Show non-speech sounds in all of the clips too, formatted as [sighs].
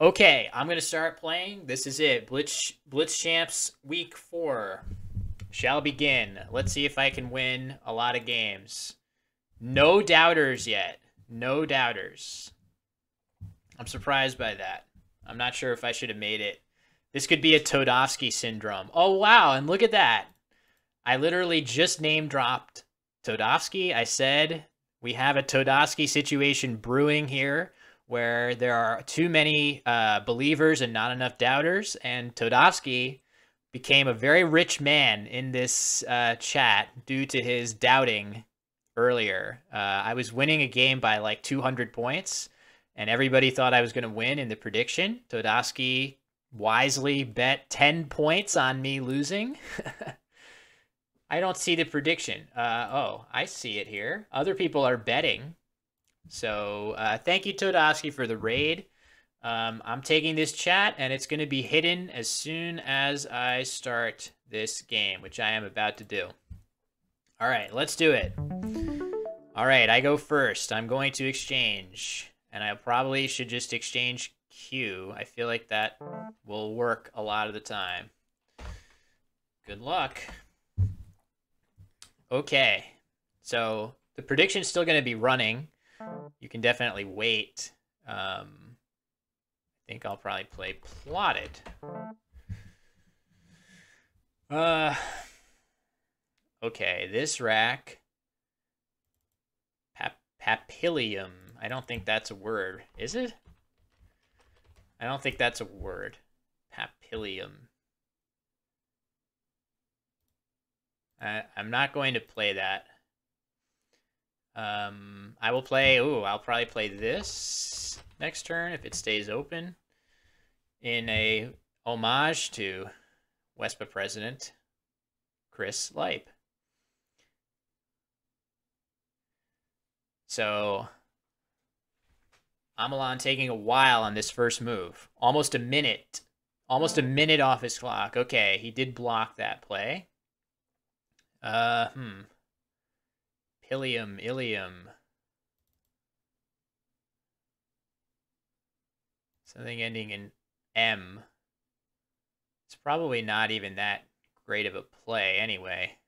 Okay, I'm gonna start playing. This is it. Blitz Blitz Champs Week Four shall begin. Let's see if I can win a lot of games. No doubters yet. No doubters. I'm surprised by that. I'm not sure if I should have made it. This could be a Todovsky syndrome. Oh wow, and look at that. I literally just name dropped Todovsky. I said we have a Todovsky situation brewing here where there are too many uh, believers and not enough doubters. And Todovsky became a very rich man in this uh, chat due to his doubting earlier. Uh, I was winning a game by like 200 points, and everybody thought I was going to win in the prediction. Todovsky wisely bet 10 points on me losing. [laughs] I don't see the prediction. Uh, oh, I see it here. Other people are betting. So uh, thank you, Todovsky, for the raid. Um, I'm taking this chat, and it's going to be hidden as soon as I start this game, which I am about to do. All right, let's do it. All right, I go first. I'm going to exchange, and I probably should just exchange Q. I feel like that will work a lot of the time. Good luck. Okay, so the prediction is still going to be running. You can definitely wait. Um, I think I'll probably play plotted. Uh, okay, this rack. Pap papillium. I don't think that's a word. Is it? I don't think that's a word. Papillium. I, I'm not going to play that. Um, I will play, ooh, I'll probably play this next turn if it stays open in a homage to WESPA president Chris Lipe. So Amalan taking a while on this first move. Almost a minute. Almost a minute off his clock. Okay, he did block that play. Uh, hmm. Pilium, ilium. Something ending in M. It's probably not even that great of a play anyway.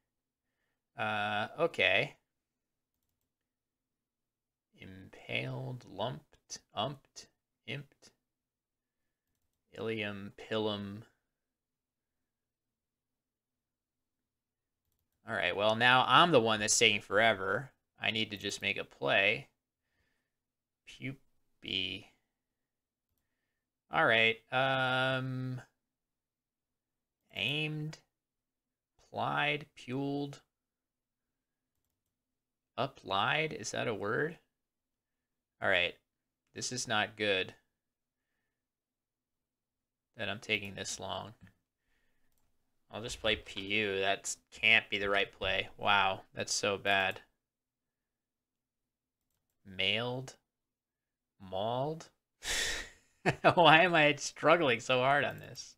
Uh, okay. Impaled, lumped, umped, imped. Ilium, pilum. All right, well, now I'm the one that's taking forever. I need to just make a play. Puppy. All right. Um, aimed, plied, puled, applied. Is that a word? All right. This is not good that I'm taking this long. I'll just play PU. That can't be the right play. Wow, that's so bad. Mailed? Mauled? [laughs] Why am I struggling so hard on this?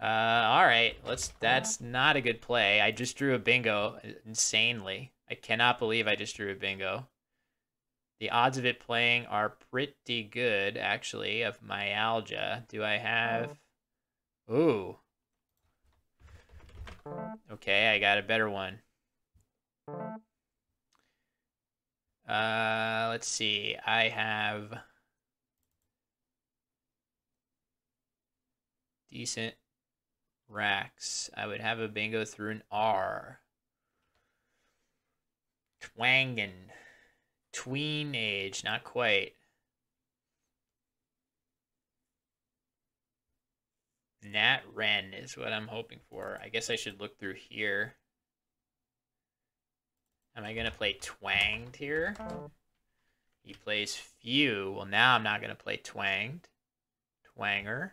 Uh, all right, let's. That's not a good play. I just drew a bingo insanely. I cannot believe I just drew a bingo. The odds of it playing are pretty good, actually, of myalgia. Do I have... Ooh, Okay, I got a better one. Uh, let's see. I have decent racks. I would have a bingo through an R. Twangin. Tween age, not quite. Nat Ren is what I'm hoping for. I guess I should look through here. Am I going to play Twanged here? He plays Few. Well, now I'm not going to play Twanged. Twanger.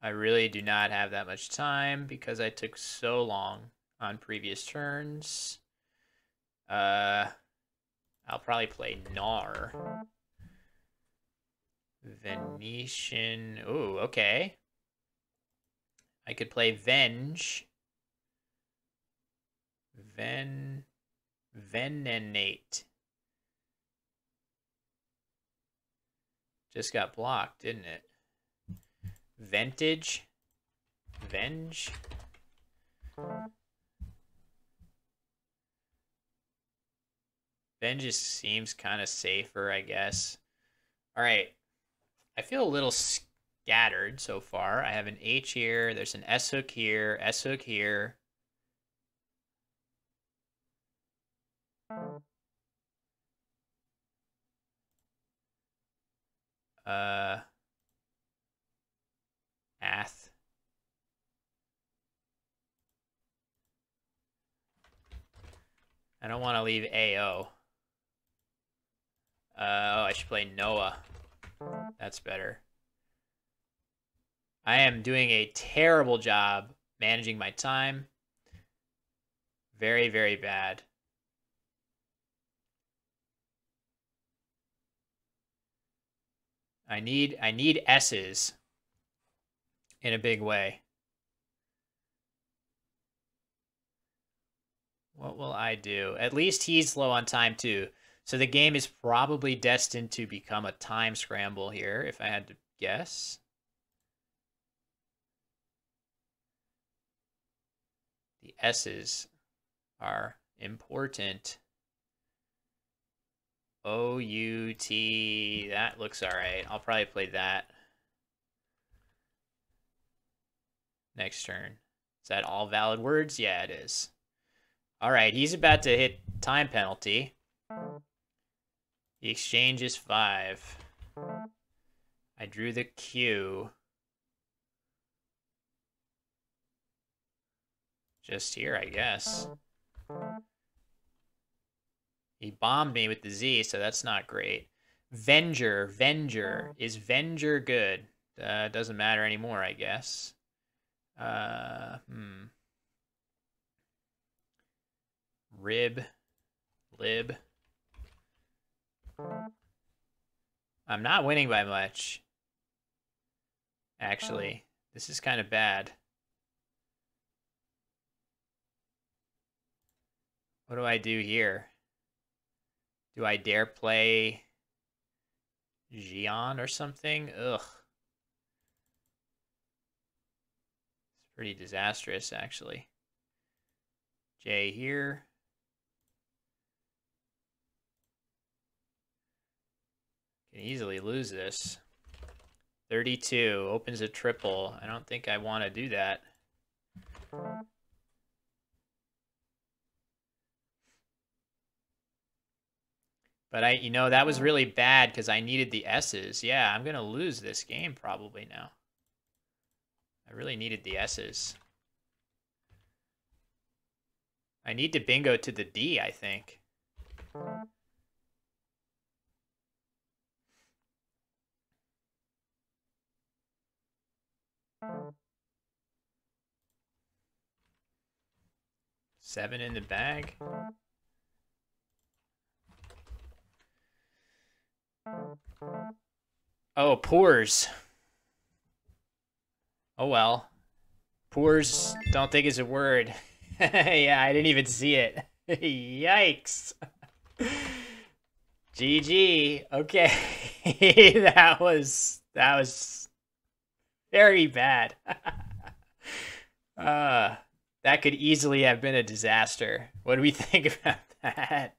I really do not have that much time because I took so long on previous turns. Uh, I'll probably play Gnar. Venetian. Ooh, okay. I could play Venge. Ven... Venenate. Just got blocked, didn't it? Vintage. Venge. Venge just seems kind of safer, I guess. All right. I feel a little scattered so far. I have an H here. There's an S hook here. S hook here. Uh, Ath. I don't want to leave AO. Uh, oh, I should play Noah. That's better. I am doing a terrible job managing my time. Very, very bad. I need I need S's in a big way. What will I do? At least he's low on time too. So the game is probably destined to become a time scramble here, if I had to guess. The S's are important. O U T. That looks all right. I'll probably play that next turn. Is that all valid words? Yeah, it is. All right, he's about to hit time penalty. The exchange is five. I drew the Q. Just here, I guess. He bombed me with the Z, so that's not great. Venger, Venger. Is Venger good? Uh, doesn't matter anymore, I guess. Uh, hmm. Rib. Lib. I'm not winning by much. Actually, this is kind of bad. What do I do here? Do I dare play Xian or something? Ugh. It's pretty disastrous, actually. J here. Can easily lose this. 32 opens a triple. I don't think I want to do that. But I, you know, that was really bad because I needed the S's. Yeah, I'm going to lose this game probably now. I really needed the S's. I need to bingo to the D, I think. Seven in the bag. Oh, pours. Oh well. Pours, don't think is a word. [laughs] yeah, I didn't even see it. [laughs] Yikes. [laughs] GG. Okay. that was that was very bad. [laughs] uh that could easily have been a disaster. What do we [laughs] think about that?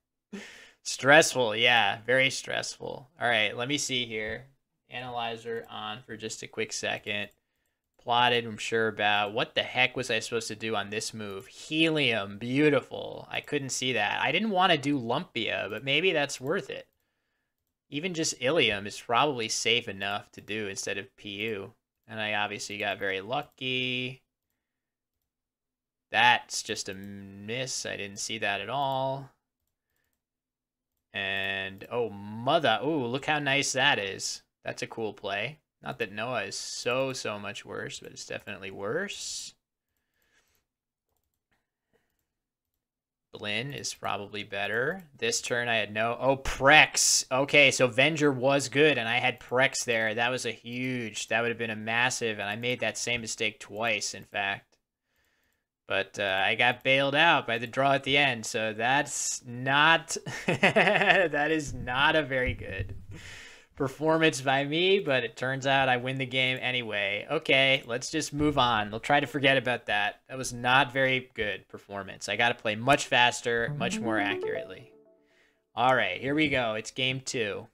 Stressful, yeah, very stressful. All right, let me see here. Analyzer on for just a quick second. Plotted, I'm sure about. What the heck was I supposed to do on this move? Helium, beautiful. I couldn't see that. I didn't want to do Lumpia, but maybe that's worth it. Even just Ilium is probably safe enough to do instead of PU. And I obviously got very lucky. That's just a miss. I didn't see that at all. And oh, mother. Oh, look how nice that is. That's a cool play. Not that Noah is so, so much worse, but it's definitely worse. Blinn is probably better. This turn I had no... Oh, Prex. Okay, so Venger was good, and I had Prex there. That was a huge... That would have been a massive, and I made that same mistake twice, in fact. But uh, I got bailed out by the draw at the end, so that's not [laughs] that is not a very good performance by me, but it turns out I win the game anyway. Okay, let's just move on. We'll try to forget about that. That was not very good performance. I got to play much faster, much more accurately. All right, here we go. It's game two.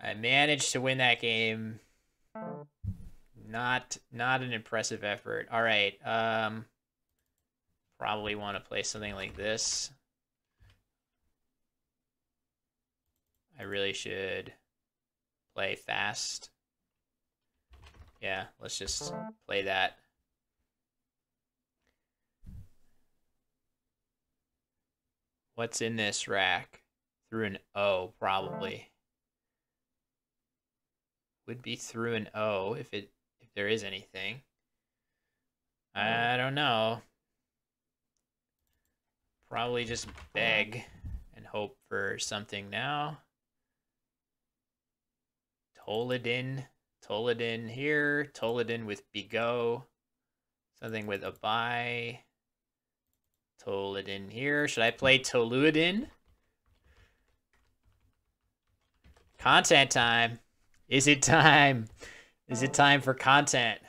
I managed to win that game. Not not an impressive effort. All right. Um probably want to play something like this. I really should play fast. Yeah, let's just play that. What's in this rack? Through an O, probably. Would be through an O if it if there is anything. I don't know. Probably just beg and hope for something now. Toladin. Toladin here. Toladin with Bigot. Something with a buy. Toladin here. Should I play Toluidin? Content time. Is it time? Is it time for content?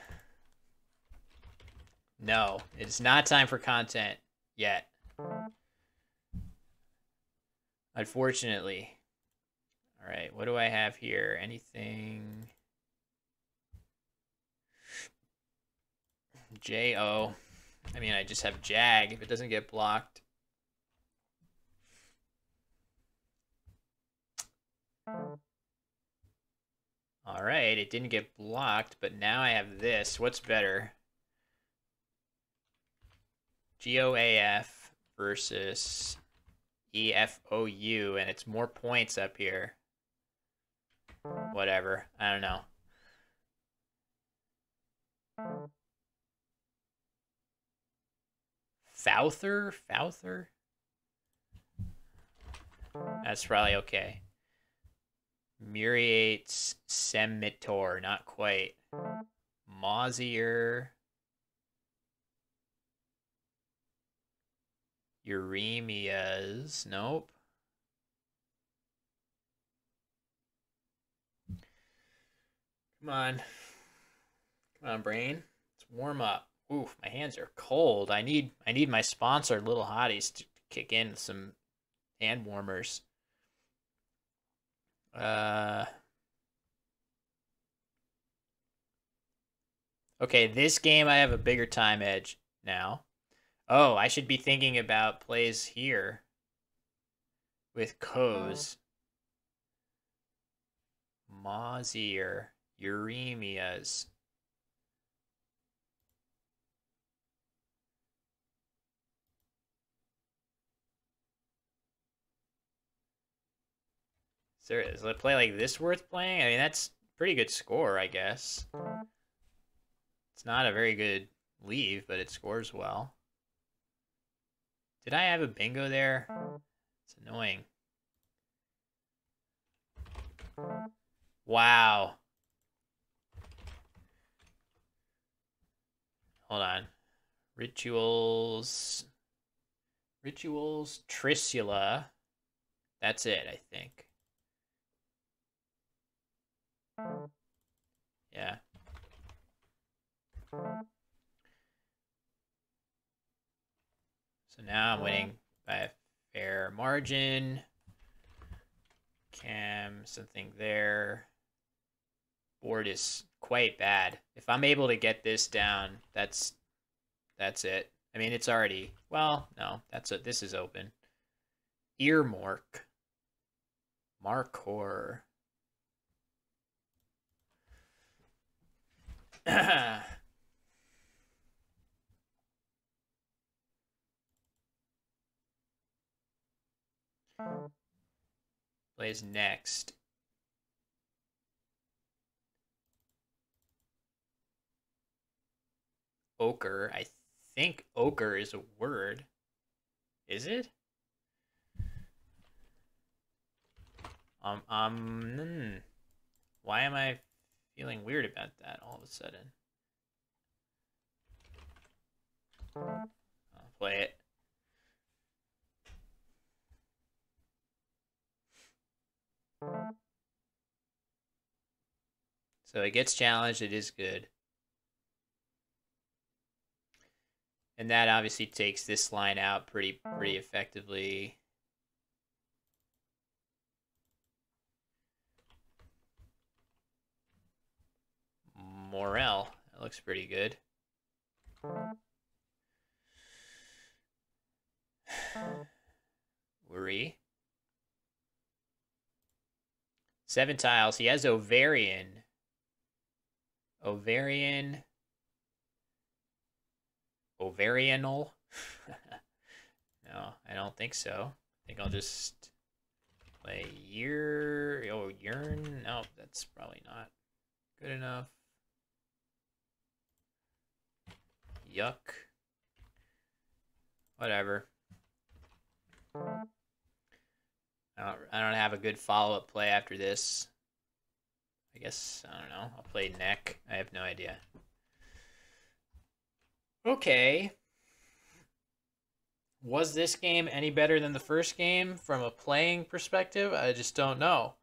No, it's not time for content yet. Unfortunately. All right, what do I have here? Anything? J-O. I mean, I just have Jag if it doesn't get blocked. All right, it didn't get blocked, but now I have this. What's better? GOAF versus EFOU, and it's more points up here. Whatever. I don't know. Fouther? Fouther? That's probably okay. Muriates Semitor, not quite. Mauzier. Uremias, nope. Come on. Come on, brain. Let's warm up. Oof, my hands are cold. I need I need my sponsor, Little Hotties, to kick in some hand warmers. Uh Okay, this game I have a bigger time edge now. Oh, I should be thinking about plays here with Coes. Mauzier, Uremias. there is a play like this worth playing? I mean, that's pretty good score, I guess. It's not a very good leave, but it scores well. Did I have a bingo there? It's annoying. Wow. Hold on. Rituals. Rituals, Trissula. That's it, I think. Yeah. So now I'm winning by a fair margin. Cam, something there. Board is quite bad. If I'm able to get this down, that's that's it. I mean, it's already well. No, that's. This is open. Earmark. Markor. [coughs] Plays next. ochre. I think ochre is a word. Is it? Um, um, mm, why am I feeling weird about that all of a sudden? I'll play it. So it gets challenged, it is good. And that obviously takes this line out pretty pretty effectively. Morel. That looks pretty good. [sighs] Worry. Seven tiles. He has ovarian. Ovarian. Ovarianal? [laughs] no, I don't think so. I think I'll just play year. Oh, yearn. No, that's probably not good enough. Yuck. Whatever. I don't, I don't have a good follow-up play after this. I guess, I don't know. I'll play neck. I have no idea. Okay. Was this game any better than the first game from a playing perspective? I just don't know.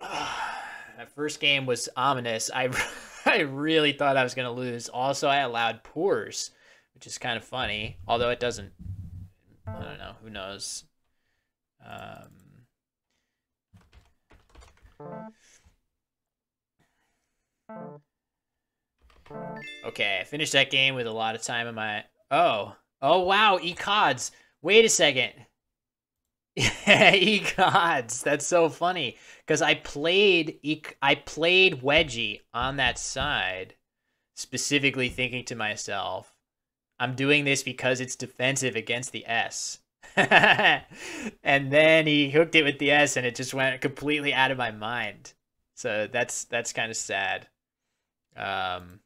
[sighs] that first game was ominous. I [laughs] I really thought I was going to lose. Also, I allowed pours, which is kind of funny, although it doesn't. I don't know. Who knows? Um, okay, I finished that game with a lot of time in my. Oh, oh wow, ecods. Wait a second. [laughs] ecods. That's so funny because I played I played Wedgie on that side, specifically thinking to myself, I'm doing this because it's defensive against the S. [laughs] and then he hooked it with the S, and it just went completely out of my mind. So that's that's kind of sad. Um,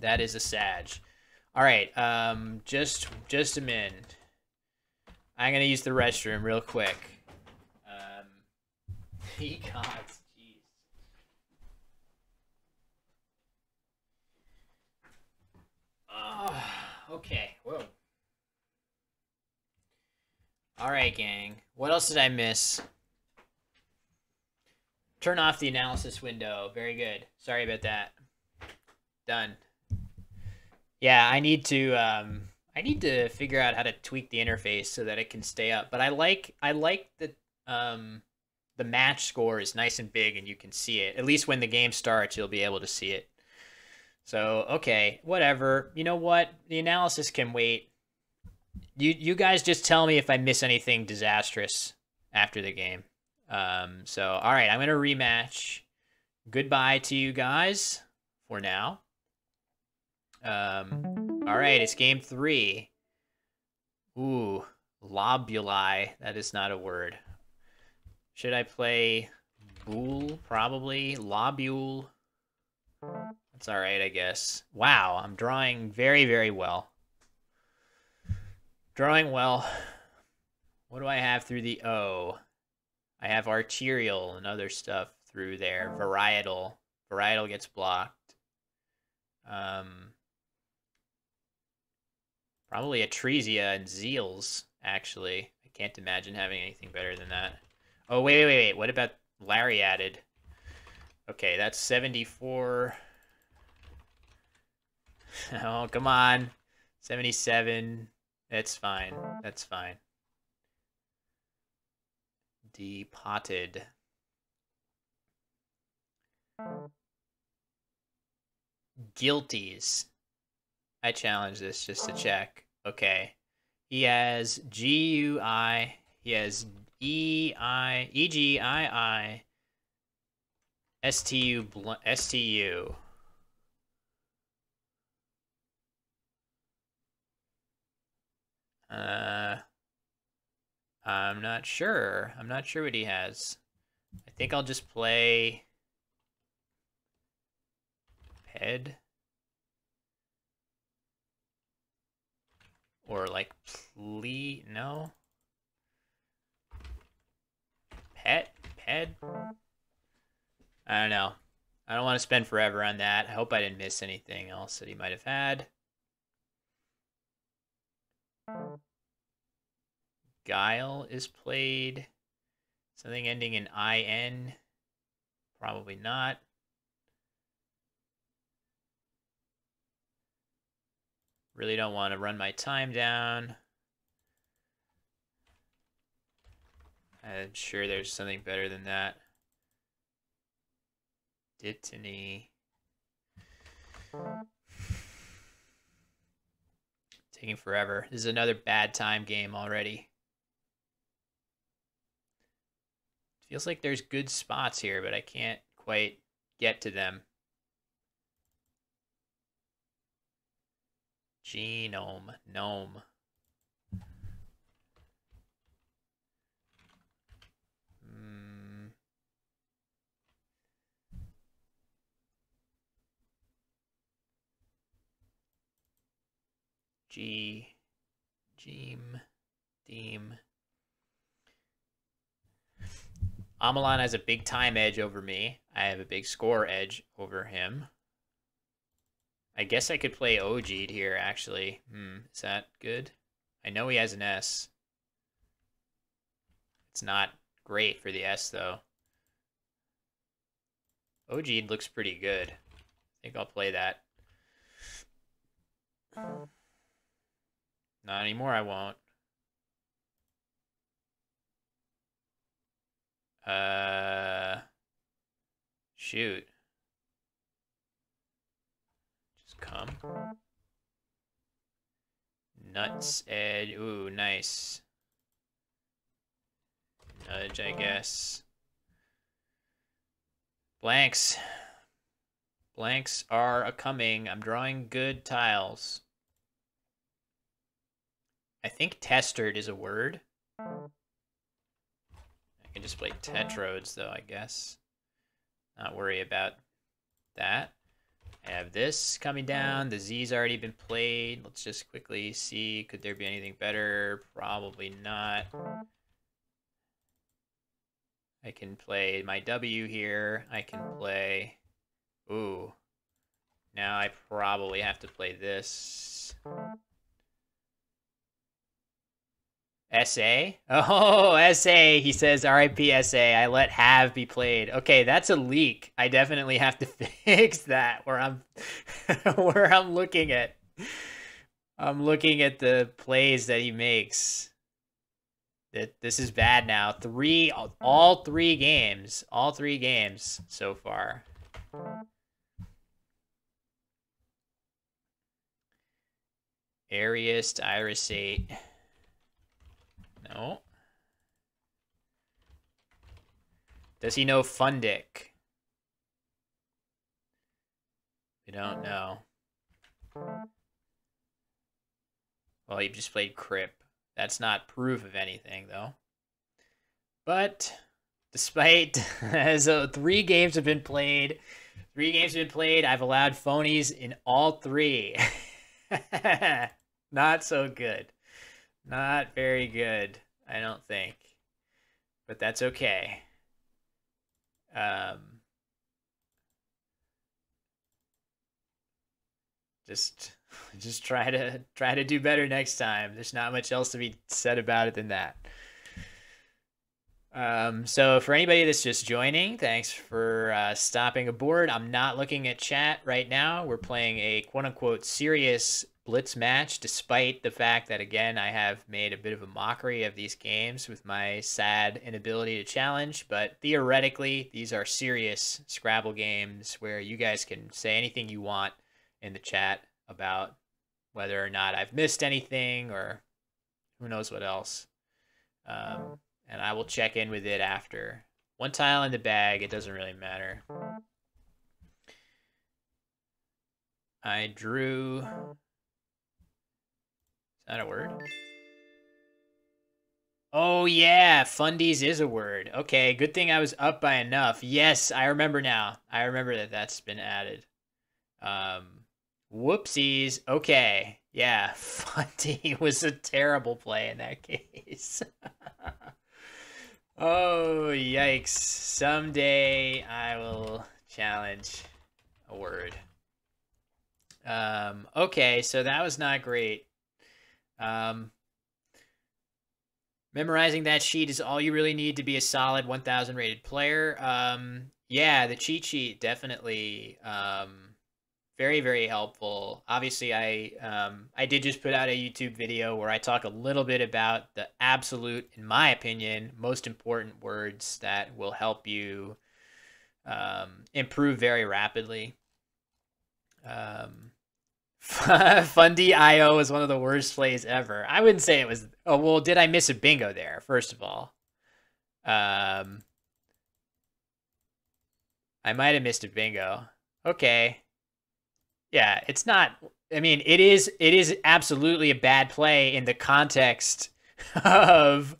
that is a sag. All right, um, just just a minute. I'm gonna use the restroom real quick. Um, [laughs] gods, jeez. Oh, okay. Whoa. All right, gang. What else did I miss? Turn off the analysis window. Very good. Sorry about that. Done. Yeah, I need to um I need to figure out how to tweak the interface so that it can stay up. But I like I like the um the match score is nice and big and you can see it. At least when the game starts, you'll be able to see it. So, okay, whatever. You know what? The analysis can wait. You you guys just tell me if I miss anything disastrous after the game. Um, so, all right, I'm going to rematch. Goodbye to you guys for now. Um, all right, it's game three. Ooh, lobuli. That is not a word. Should I play Bool? Probably. Lobule. That's all right, I guess. Wow, I'm drawing very, very well. Drawing well. What do I have through the O? I have arterial and other stuff through there. Varietal. Varietal gets blocked. Um, Probably Atresia and Zeals, actually. I can't imagine having anything better than that. Oh, wait, wait, wait, wait. What about lariated? Okay, that's 74. [laughs] oh, come on. 77. That's fine. That's fine. Depotted. Guilties. I challenge this just to check. Okay. He has G U I. He has E I E G I I S T U S T U. Uh, I'm not sure. I'm not sure what he has. I think I'll just play Ped. Or like plea no. Pet? Ped? I don't know. I don't want to spend forever on that. I hope I didn't miss anything else that he might have had. Guile is played. Something ending in IN. Probably not. Really don't want to run my time down. I'm sure there's something better than that. Dittany. Taking forever. This is another bad time game already. Feels like there's good spots here, but I can't quite get to them. Genome. Gnome. Mm. G. Geem. Deem. Amalan has a big time edge over me. I have a big score edge over him. I guess I could play OG'd here, actually. Hmm, is that good? I know he has an S. It's not great for the S, though. OG'd looks pretty good. I think I'll play that. Not anymore, I won't. Uh, shoot. Nuts, edge. Ooh, nice. Nudge, I guess. Blanks. Blanks are a coming. I'm drawing good tiles. I think testered is a word I can just play Tetrodes, though, I guess. Not worry about that. I have this coming down. The Z's already been played. Let's just quickly see. Could there be anything better? Probably not. I can play my W here. I can play... Ooh. Now I probably have to play this. SA? Oh, [laughs] SA. He says RIP SA. I let have be played. Okay, that's a leak. I definitely have to [laughs] fix that where I'm [laughs] where I'm looking at I'm looking at the plays that he makes. That this is bad now. Three all three games. All three games so far. Airiest, Iris 8. No. Does he know Fundic? We don't know. Well, you just played Crip. That's not proof of anything, though. But despite [laughs] as uh, three games have been played, three games have been played, I've allowed phonies in all three. [laughs] not so good. Not very good, I don't think. But that's okay. Um, just [laughs] just try to [laughs] try to do better next time. There's not much else to be said about it than that. Um, so for anybody that's just joining, thanks for uh, stopping aboard. I'm not looking at chat right now. We're playing a quote unquote serious blitz match, despite the fact that, again, I have made a bit of a mockery of these games with my sad inability to challenge. But theoretically, these are serious Scrabble games where you guys can say anything you want in the chat about whether or not I've missed anything or who knows what else. Um, and I will check in with it after. One tile in the bag, it doesn't really matter. I drew that a word? Oh yeah, fundies is a word. Okay, good thing I was up by enough. Yes, I remember now. I remember that that's been added. Um, whoopsies. Okay, yeah, [laughs] fundy was a terrible play in that case. [laughs] oh yikes! Someday I will challenge a word. Um, okay, so that was not great. Um, memorizing that sheet is all you really need to be a solid 1000 rated player. Um, Yeah, the cheat sheet definitely um, very very helpful. Obviously, I um, I did just put out a YouTube video where I talk a little bit about the absolute, in my opinion, most important words that will help you um, improve very rapidly. Um, [laughs] Fundy.io is one of the worst plays ever. I wouldn't say it was. Oh well, did I miss a bingo there? First of all, um, I might have missed a bingo. Okay, yeah, it's not. I mean, it is. It is absolutely a bad play in the context [laughs] of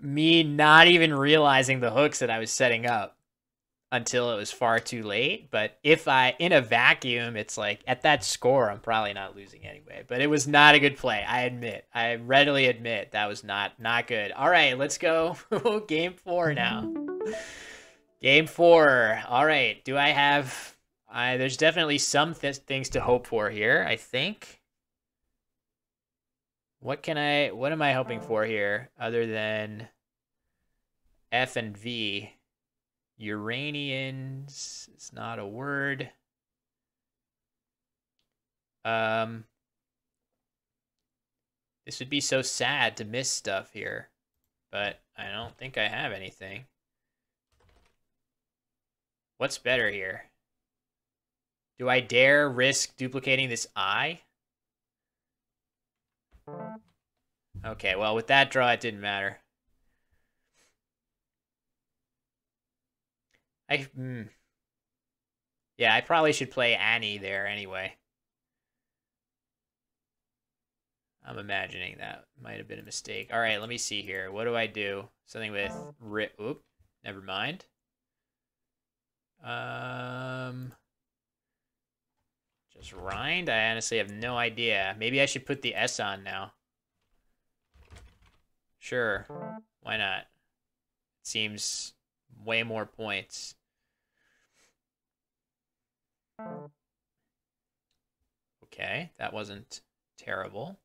me not even realizing the hooks that I was setting up until it was far too late. But if I, in a vacuum, it's like at that score, I'm probably not losing anyway. But it was not a good play. I admit. I readily admit that was not not good. All right, let's go. [laughs] Game four now. Game four. All right. Do I have? I there's definitely some th things to hope for here. I think. What can I? What am I hoping for here, other than F and V? Uranians is not a word. Um, this would be so sad to miss stuff here, but I don't think I have anything. What's better here? Do I dare risk duplicating this I? Okay, well, with that draw, it didn't matter. I mm, yeah, I probably should play Annie there anyway. I'm imagining that might have been a mistake. All right, let me see here. What do I do? Something with rip. Oop, never mind. Um, just rind. I honestly have no idea. Maybe I should put the S on now. Sure, why not? Seems way more points. Okay, that wasn't terrible.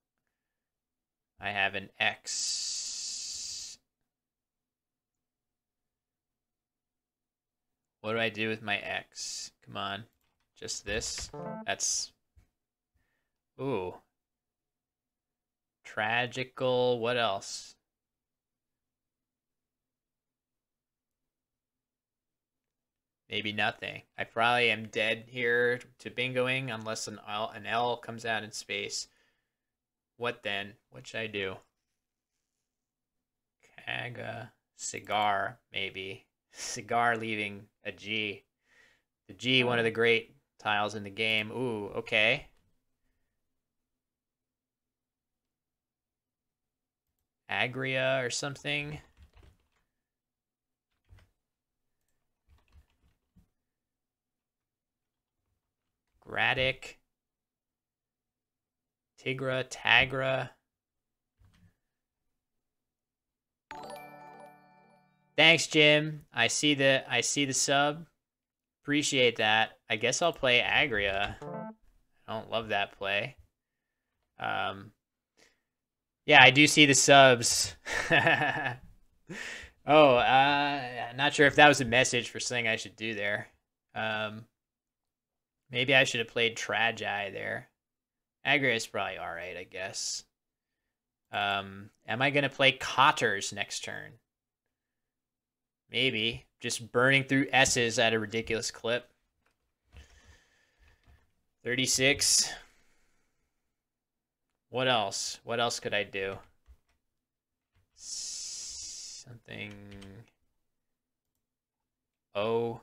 I have an X. What do I do with my X? Come on. Just this? That's... Ooh. Tragical. What else? Maybe nothing. I probably am dead here to bingoing unless an L, an L comes out in space. What then? What should I do? Kaga cigar, maybe. [laughs] Cigar leaving a G. The G, one of the great tiles in the game. Ooh, okay. Agria or something. Gradic, Tigra, Tagra. Thanks, Jim. I see the I see the sub. Appreciate that. I guess I'll play Agria. I don't love that play. Um, yeah, I do see the subs. [laughs] oh, uh, not sure if that was a message for something I should do there. Um, Maybe I should have played Tragi there. Agri is probably alright, I guess. Um, am I going to play Cotters next turn? Maybe. Just burning through S's at a ridiculous clip. 36. What else? What else could I do? Something... Oh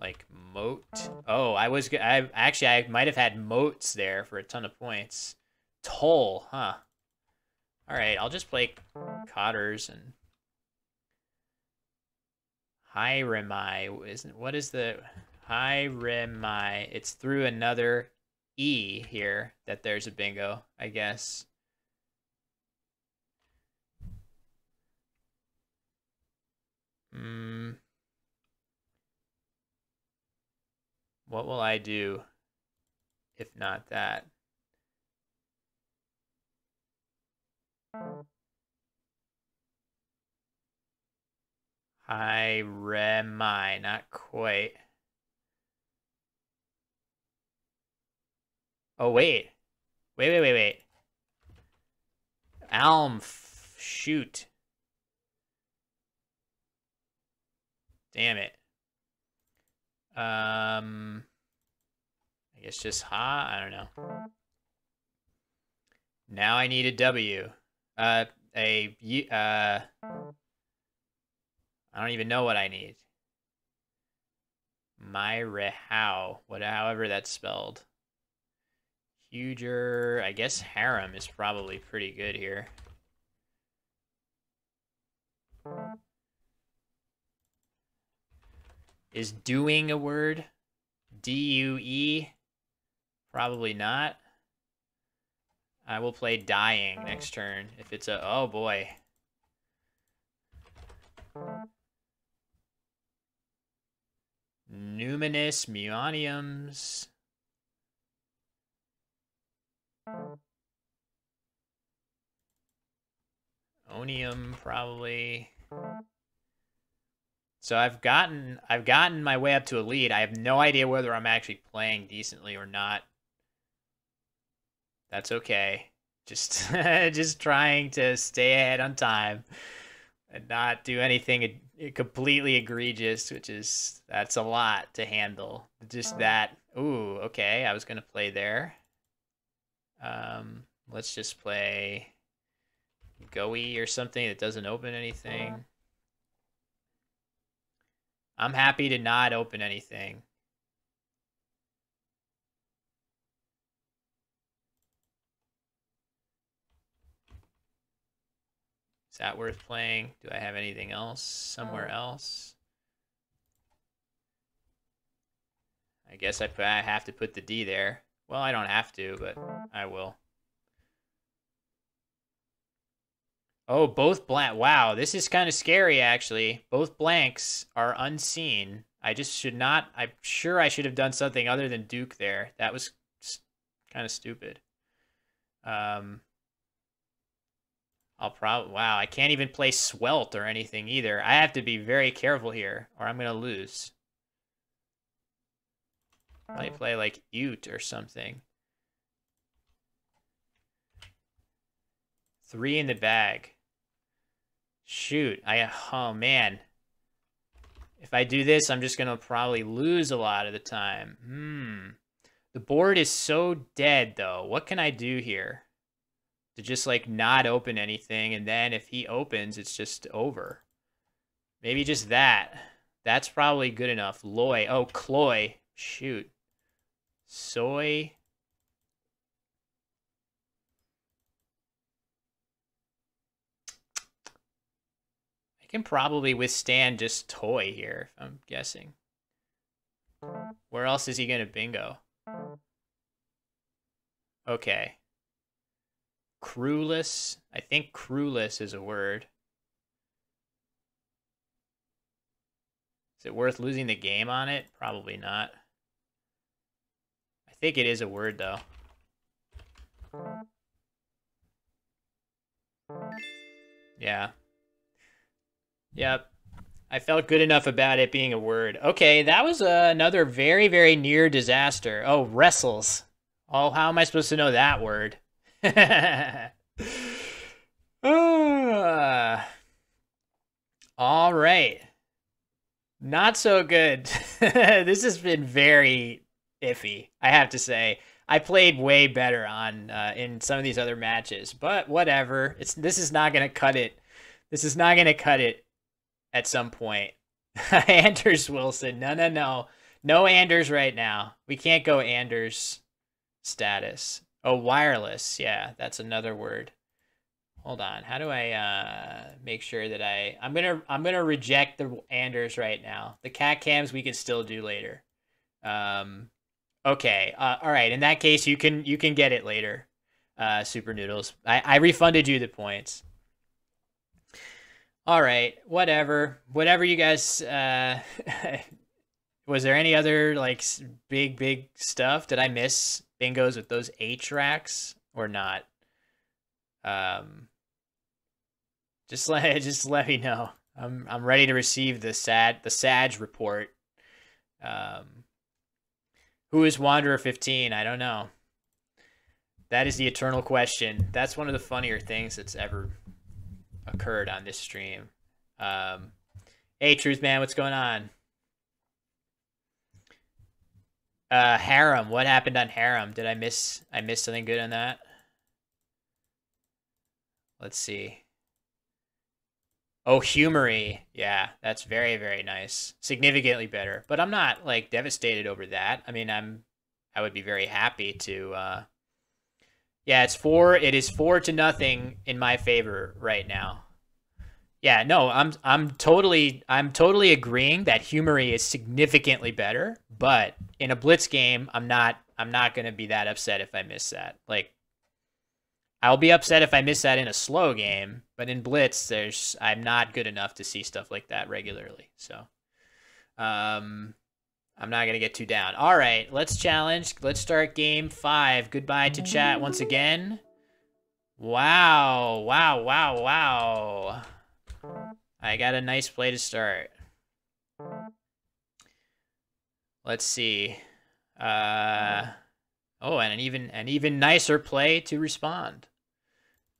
like moat. Oh, I was I actually I might have had moats there for a ton of points. Toll, huh? All right, I'll just play Cotters and Hiremi. Isn't what is the Hiremi? It's through another E here that there's a bingo, I guess. Hmm. What will I do if not that? I my not quite. Oh wait, wait, wait, wait, wait. Alm, shoot. Damn it. Um, I guess just ha. I don't know. Now I need a W. Uh, a uh. I don't even know what I need. Myrehau, what, however that's spelled. Huger, I guess harem is probably pretty good here. Is doing a word? D-U-E? Probably not. I will play dying next turn. If it's a... Oh, boy. Numinous Muoniums. Onium, probably. So I've gotten I've gotten my way up to a lead. I have no idea whether I'm actually playing decently or not. That's okay. Just [laughs] just trying to stay ahead on time and not do anything completely egregious, which is that's a lot to handle. Just that. Ooh, okay. I was gonna play there. Um, let's just play Goey or something that doesn't open anything. I'm happy to not open anything. Is that worth playing? Do I have anything else somewhere uh. else? I guess I, put, I have to put the D there. Well, I don't have to, but I will. Oh, both blank. Wow, this is kind of scary, actually. Both blanks are unseen. I just should not. I'm sure I should have done something other than Duke there. That was kind of stupid. Um, I'll probably, wow, I can't even play Swelt or anything either. I have to be very careful here or I'm going to lose. Oh. play like Ute or something. Three in the bag. Shoot, I, oh man. If I do this, I'm just to probably lose a lot of the time. Hmm. The board is so dead though. What can I do here? to just like not open anything and then if he opens it's just over maybe just that that's probably good enough loy oh cloy shoot soy can probably withstand just toy here if I'm guessing where else is he gonna bingo okay Crewless. I think crewless is a word. Is it worth losing the game on it? Probably not. I think it is a word, though. Yeah. Yep. I felt good enough about it being a word. Okay, that was uh, another very, very near disaster. Oh, wrestles. Oh, how am I supposed to know that word? uh, [laughs] all right. Not so good. [laughs] this has been very iffy, I have to say. I played way better on uh, in some of these other matches, but whatever. It's this is not gonna cut it. This is not gonna cut it at some point. [laughs] Anders Wilson, no, no, no, no Anders right now. We can't go Anders status. Oh, wireless. Yeah, that's another word. Hold on. How do I uh, make sure that I I'm gonna I'm gonna reject the Anders right now. The cat cams we can still do later. Um, okay. Uh, all right. In that case, you can you can get it later. Uh, Super Noodles. I I refunded you the points. All right. Whatever. Whatever you guys. Uh, [laughs] was there any other like big big stuff? Did I miss bingos with those H racks or not? Um, just [laughs] let just let me know. I'm I'm ready to receive the sad the Sag report. Um, who is Wanderer 15? I don't know. That is the eternal question. That's one of the funnier things that's ever occurred on this stream. Um, hey, Truth Man, what's going on? Uh, Harem. What happened on Harem? Did I miss? I missed something good on that. Let's see. Oh, Humory. Yeah, that's very, very nice. Significantly better. But I'm not like devastated over that. I mean, I'm I would be very happy to uh Yeah, it's four it is four to nothing in my favor right now. Yeah, no, I'm I'm totally I'm totally agreeing that Humory is significantly better, but in a blitz game, I'm not I'm not gonna be that upset if I miss that. Like I'll be upset if I miss that in a slow game, but in blitz, there's I'm not good enough to see stuff like that regularly. So, um, I'm not gonna get too down. All right, let's challenge. Let's start game five. Goodbye to chat once again. Wow! Wow! Wow! Wow! I got a nice play to start. Let's see. Uh, oh, and an even an even nicer play to respond.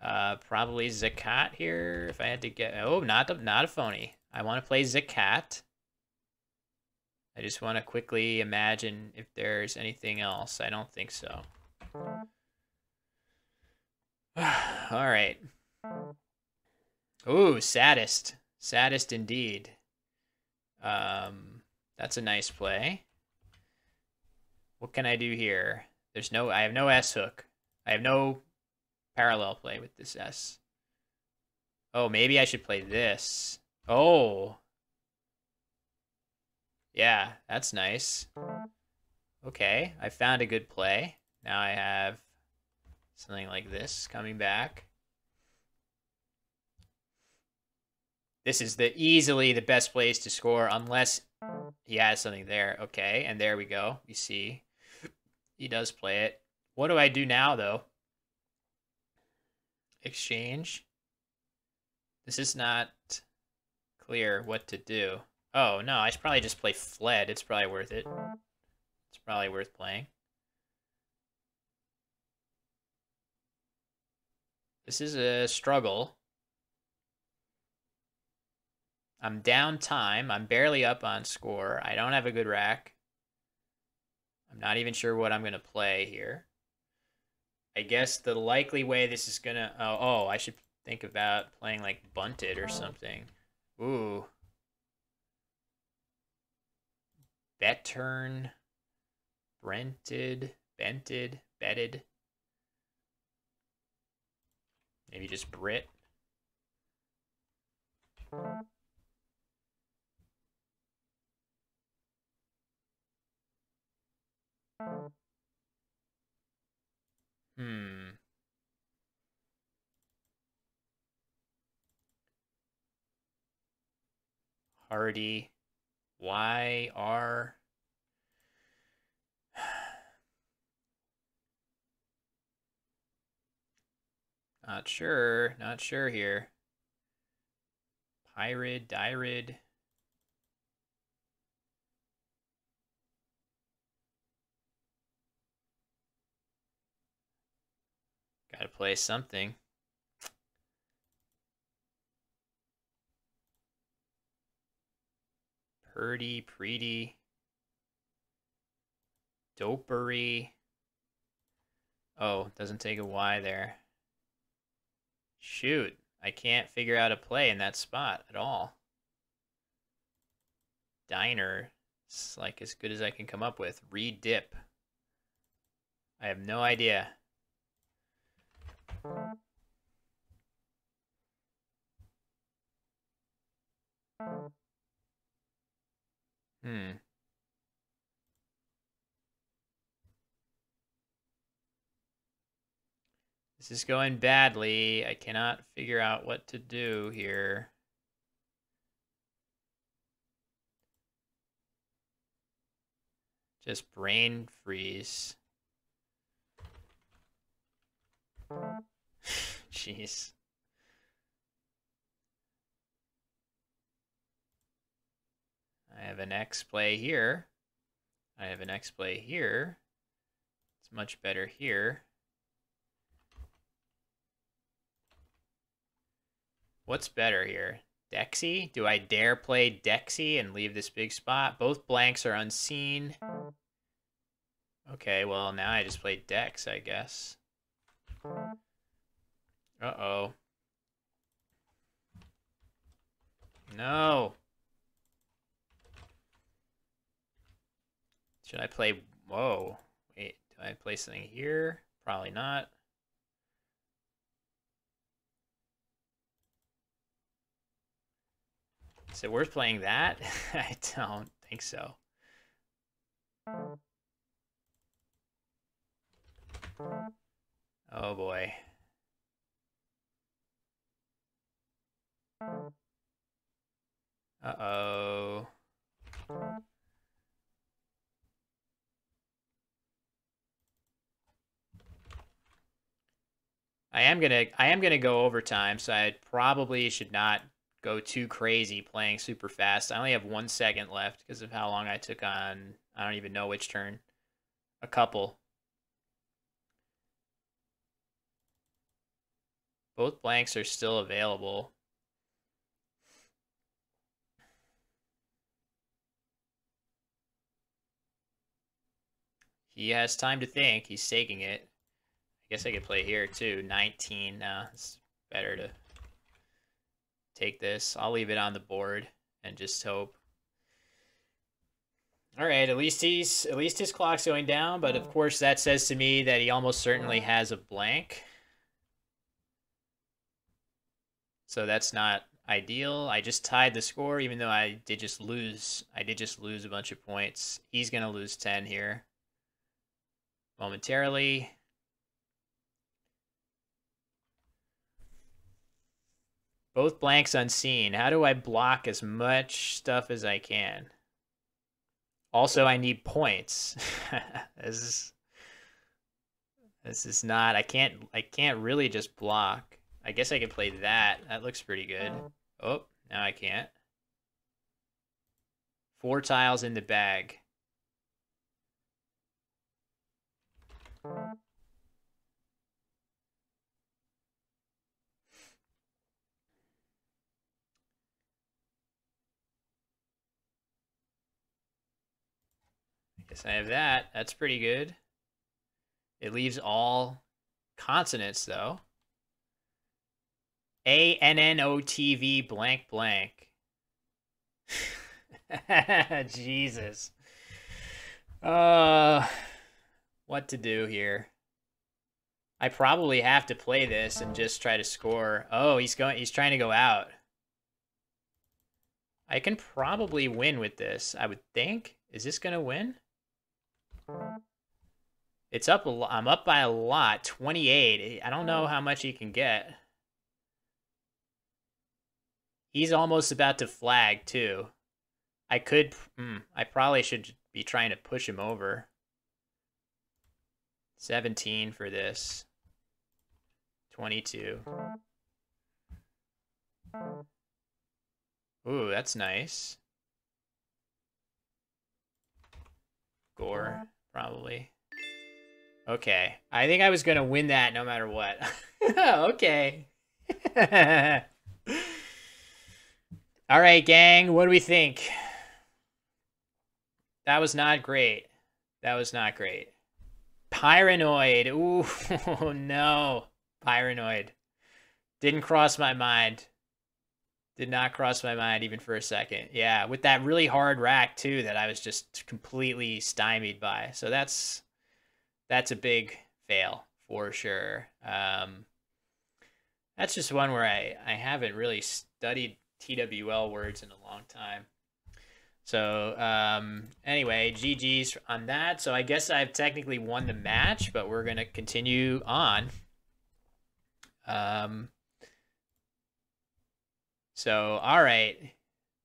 Uh, probably Zakat here. If I had to get, oh, not a, not a phony. I want to play Zakat. I just want to quickly imagine if there's anything else. I don't think so. [sighs] All right. Ooh, saddest. Saddest indeed. Um, that's a nice play. What can I do here? There's no, I have no S hook. I have no parallel play with this S. Oh, maybe I should play this. Oh. Yeah, that's nice. Okay, I found a good play. Now I have something like this coming back. This is the easily the best place to score unless he has something there. Okay, and there we go. You see, he does play it. What do I do now, though? Exchange. This is not clear what to do. Oh, no, I should probably just play Fled. It's probably worth it. It's probably worth playing. This is a struggle. I'm down time. I'm barely up on score. I don't have a good rack. I'm not even sure what I'm going to play here. I guess the likely way this is going to... Oh, oh, I should think about playing like bunted or something. Ooh. Bet turn. Brented. Bented. Betted. Maybe just Brit. Hmm. Hardy. Y R. [sighs] Not sure. Not sure here. Pyrid, Dyrid. Gotta play something. Purdy, Preety, Dopery. Oh, doesn't take a Y there. Shoot, I can't figure out a play in that spot at all. Diner, it's like as good as I can come up with. Re-dip. I have no idea. Hmm. This is going badly. I cannot figure out what to do here. Just brain freeze. [laughs] Jeez. I have an X play here. I have an X play here. It's much better here. What's better here? Dexy? Do I dare play Dexy and leave this big spot? Both blanks are unseen. Okay, well, now I just played Dex, I guess. Uh-oh. No. Should I play... Whoa. Wait, do I play something here? Probably not. Is it worth playing that? [laughs] I don't think so. Oh boy. Uh-oh. I am gonna I am gonna go overtime, so I probably should not go too crazy playing super fast. I only have one second left because of how long I took on I don't even know which turn. A couple. Both blanks are still available. He has time to think. He's taking it. Guess I could play here too. 19. Uh, it's better to take this. I'll leave it on the board and just hope. All right, at least he's at least his clock's going down, but of course that says to me that he almost certainly has a blank. So that's not ideal. I just tied the score even though I did just lose. I did just lose a bunch of points. He's going to lose 10 here momentarily. Both blanks unseen. How do I block as much stuff as I can? Also, I need points. [laughs] this is this is not. I can't. I can't really just block. I guess I could play that. That looks pretty good. Oh, now I can't. Four tiles in the bag. I have that. That's pretty good. It leaves all consonants, though. A N N O T V blank blank. [laughs] Jesus. Uh, what to do here? I probably have to play this and just try to score. Oh, he's going. He's trying to go out. I can probably win with this. I would think. Is this gonna win? It's up a. I'm up by a lot. 28. I don't know how much he can get. He's almost about to flag, too. I could... Mm, I probably should be trying to push him over. 17 for this. 22. Ooh, that's nice. Gore probably. Okay. I think I was going to win that no matter what. [laughs] okay. [laughs] All right, gang. What do we think? That was not great. That was not great. Pyranoid. Ooh, [laughs] no. Pyranoid. Didn't cross my mind. Did not cross my mind even for a second. Yeah, with that really hard rack too that I was just completely stymied by. So that's that's a big fail for sure. Um, that's just one where I, I haven't really studied TWL words in a long time. So um, anyway, GG's on that. So I guess I've technically won the match, but we're gonna continue on. Um, so, all right.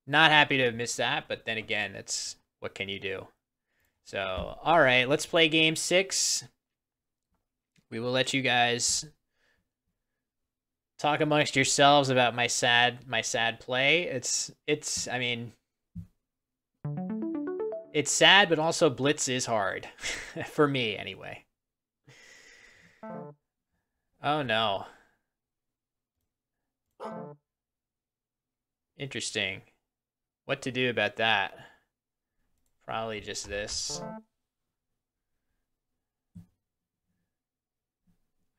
Not happy to have missed that, but then again, that's what can you do? So, all right, let's play game six. We will let you guys talk amongst yourselves about my sad my sad play. It's it's I mean It's sad, but also Blitz is hard. [laughs] For me, anyway. Oh no. Interesting. What to do about that? Probably just this.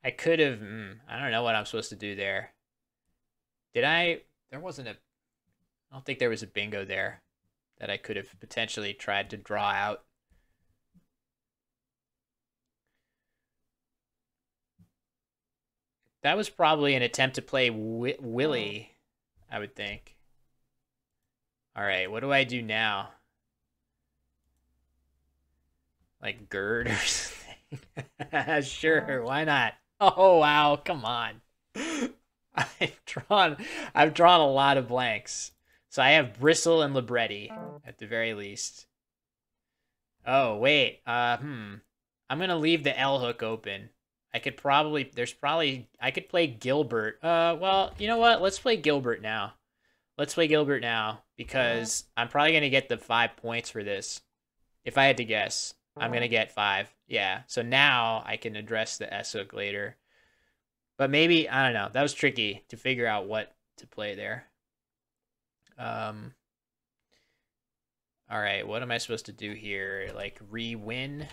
I could have. Mm, I don't know what I'm supposed to do there. Did I? There wasn't a. I don't think there was a bingo there that I could have potentially tried to draw out. That was probably an attempt to play Wi Willie, I would think. All right, what do I do now? Like Gerd or [laughs] something? [laughs] sure, why not? Oh wow, come on. [laughs] I've drawn I've drawn a lot of blanks. So I have Bristle and Libretti at the very least. Oh, wait. Uh hmm. I'm going to leave the L hook open. I could probably there's probably I could play Gilbert. Uh well, you know what? Let's play Gilbert now. Let's play Gilbert now because I'm probably going to get the 5 points for this. If I had to guess, I'm going to get 5. Yeah. So now I can address the S hook later. But maybe, I don't know. That was tricky to figure out what to play there. Um, all right, what am I supposed to do here? Like re-win?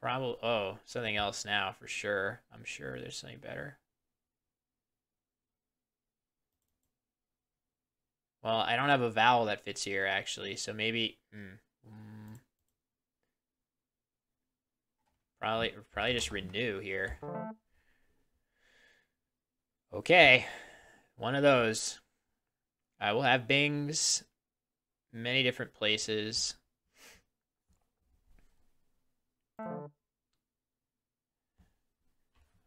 Probably, oh, something else now for sure. I'm sure there's something better. Well, I don't have a vowel that fits here, actually, so maybe... Mm, mm, Probably, probably just renew here. Okay, one of those. I will have bings many different places. Uh,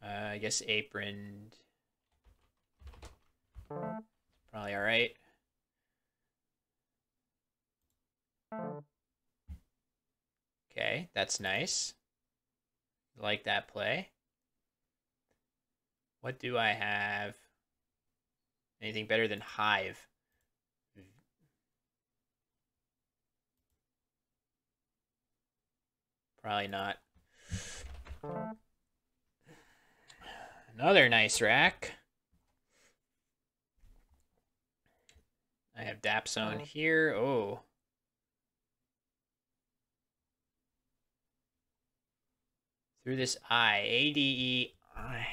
I guess apron. Probably all right. Okay, that's nice. Like that play. What do I have? Anything better than Hive? Probably not. Another nice rack. I have Dapsone here. Oh. Through this eye. A-D-E-I.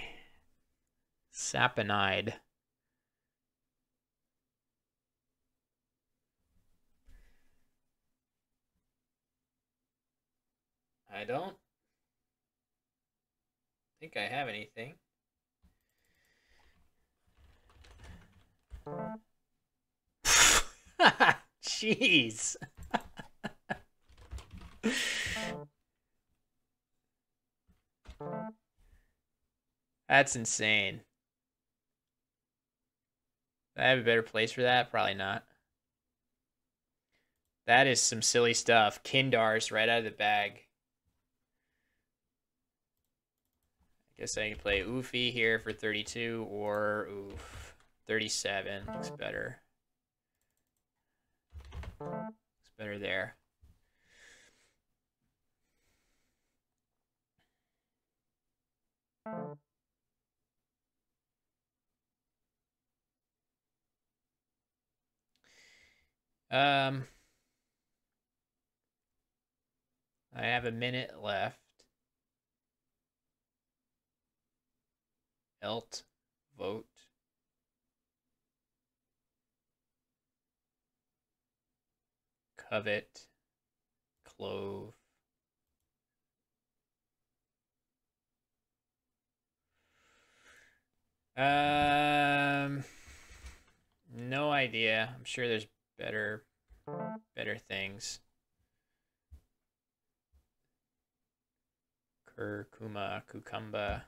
Saponide. I don't think I have anything. [laughs] Jeez. [laughs] That's insane. I have a better place for that? Probably not. That is some silly stuff. Kindars right out of the bag. I guess I can play Oofy here for 32 or Oof. 37 looks better. Looks better there. Um, I have a minute left. Elt, vote. Covet, clove. Um, no idea. I'm sure there's better, better things. Curcuma, cucumba.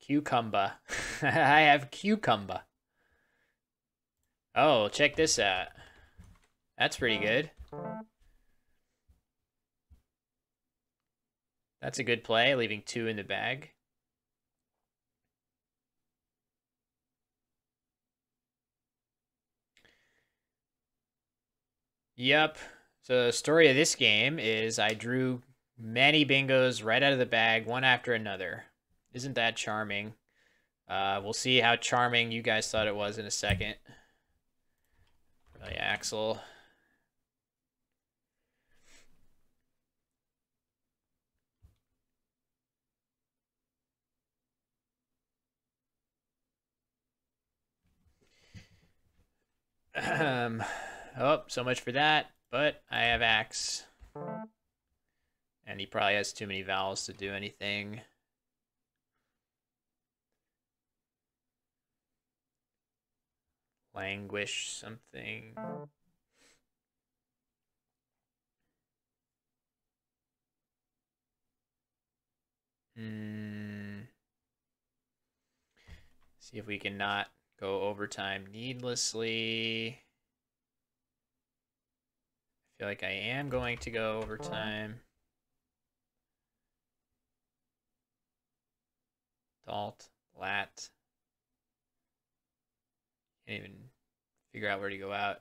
cucumber. [laughs] I have cucumber. Oh, check this out. That's pretty good. That's a good play, leaving two in the bag. Yep. So the story of this game is I drew many bingos right out of the bag, one after another. Isn't that charming? Uh, we'll see how charming you guys thought it was in a second. Really, Axel. [clears throat] Um, oh, so much for that. But I have axe. And he probably has too many vowels to do anything. Languish something. Hmm. See if we can not go overtime needlessly. Feel like I am going to go overtime. Dalt, lat. Can't even figure out where to go out.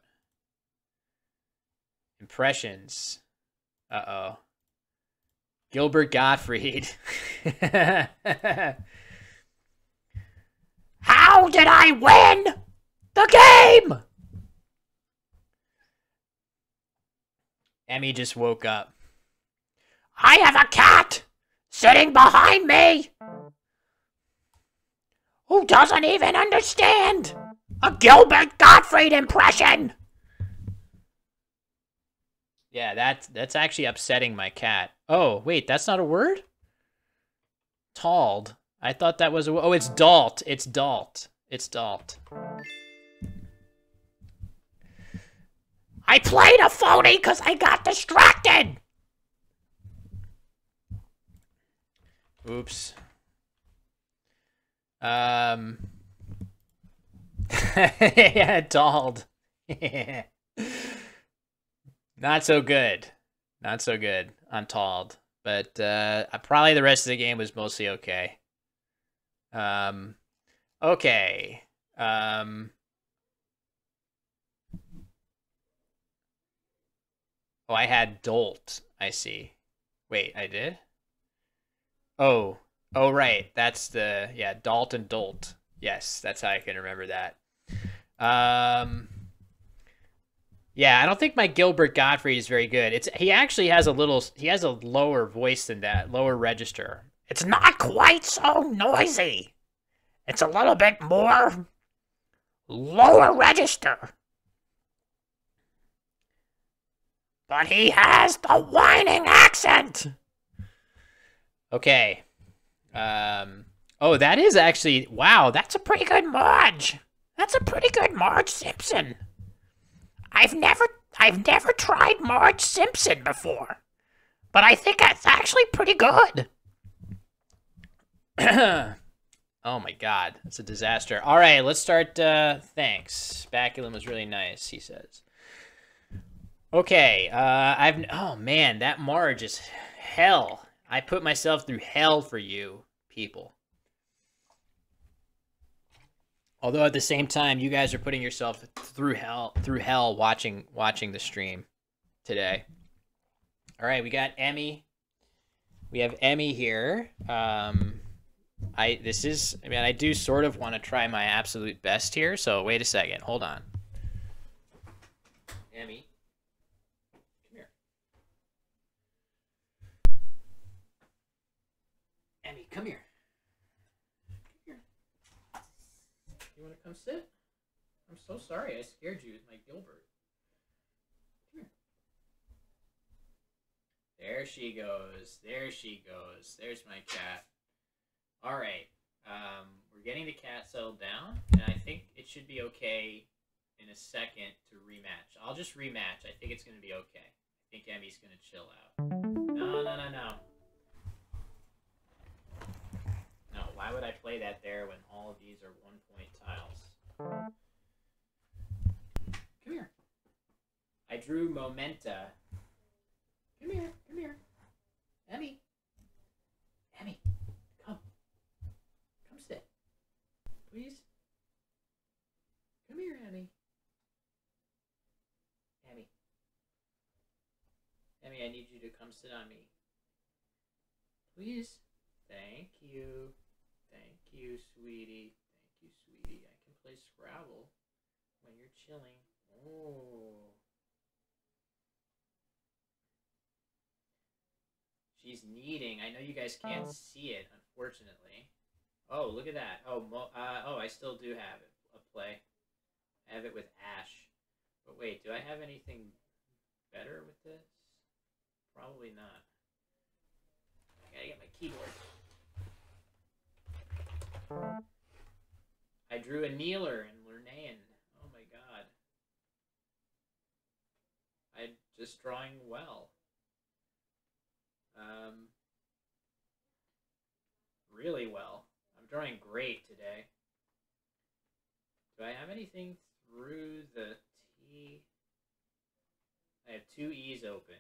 Impressions. Uh-oh. Gilbert Gottfried. [laughs] How did I win the game? Emmy just woke up. I have a cat sitting behind me who doesn't even understand a Gilbert Gottfried impression. Yeah, that's that's actually upsetting my cat. Oh, wait, that's not a word? Talled. I thought that was a... Oh, it's Dalt. It's Dalt. It's Dalt. I played a phony because I got distracted! Oops. Um... [laughs] yeah, Dald. [laughs] Not so good. Not so good on Tald. But uh, probably the rest of the game was mostly okay. Um, okay. Um, oh, I had Dolt. I see. Wait, I did? Oh. Oh, right. That's the, yeah, dolt and Dolt. Yes, that's how I can remember that. Um, yeah, I don't think my Gilbert Gottfried is very good. It's he actually has a little he has a lower voice than that, lower register. It's not quite so noisy. It's a little bit more lower register. But he has the whining accent. Okay. Um Oh, that is actually wow, that's a pretty good Marge. That's a pretty good Marge Simpson. I've never I've never tried Marge Simpson before. But I think that's actually pretty good. [clears throat] oh my god, it's a disaster. All right, let's start. Uh, thanks. Baculum was really nice, he says. Okay, uh, I've. Oh man, that Marge is hell. I put myself through hell for you people. Although at the same time, you guys are putting yourself through hell through hell watching watching the stream today. All right, we got Emmy. We have Emmy here. Um, I this is I mean I do sort of want to try my absolute best here. So wait a second, hold on. Emmy, come here. Come here. You want to come sit? I'm so sorry I scared you with my Gilbert. Come here. There she goes. There she goes. There's my cat. All right. Um, we're getting the cat settled down, and I think it should be okay in a second to rematch. I'll just rematch. I think it's going to be okay. I think Emmy's going to chill out. No, no, no, no. No, why would I play that there when all of these are one-point tiles? Come here. I drew Momenta. Come here, come here. Emmy. Emmy. Come. Come sit. Please? Come here, Emmy. Emmy. Emmy. I need you to come sit on me. Please? Thank you. You, sweetie. Thank you, sweetie. I can play Scrabble when you're chilling. Oh. She's kneading. I know you guys can't see it, unfortunately. Oh, look at that. Oh, mo- uh, oh, I still do have it. A play. I have it with Ash. But wait, do I have anything better with this? Probably not. I gotta get my keyboard. I drew a kneeler and Lernaean. Oh my god. I'm just drawing well. Um, really well. I'm drawing great today. Do I have anything through the T? I have two E's open.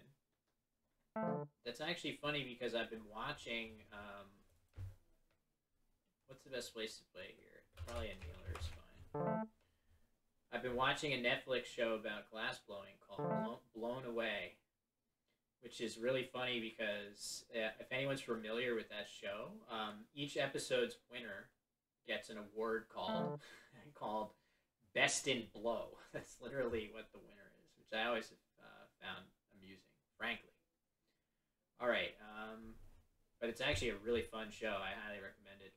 That's actually funny because I've been watching. Um, what's the best place to play here? Probably a kneeler is fine. I've been watching a Netflix show about glass blowing called Blown, Away, which is really funny because uh, if anyone's familiar with that show, um, each episode's winner gets an award called [laughs] called Best in Blow. [laughs] That's literally what the winner is, which I always uh, found amusing, frankly. All right, um, but it's actually a really fun show. I highly recommend it.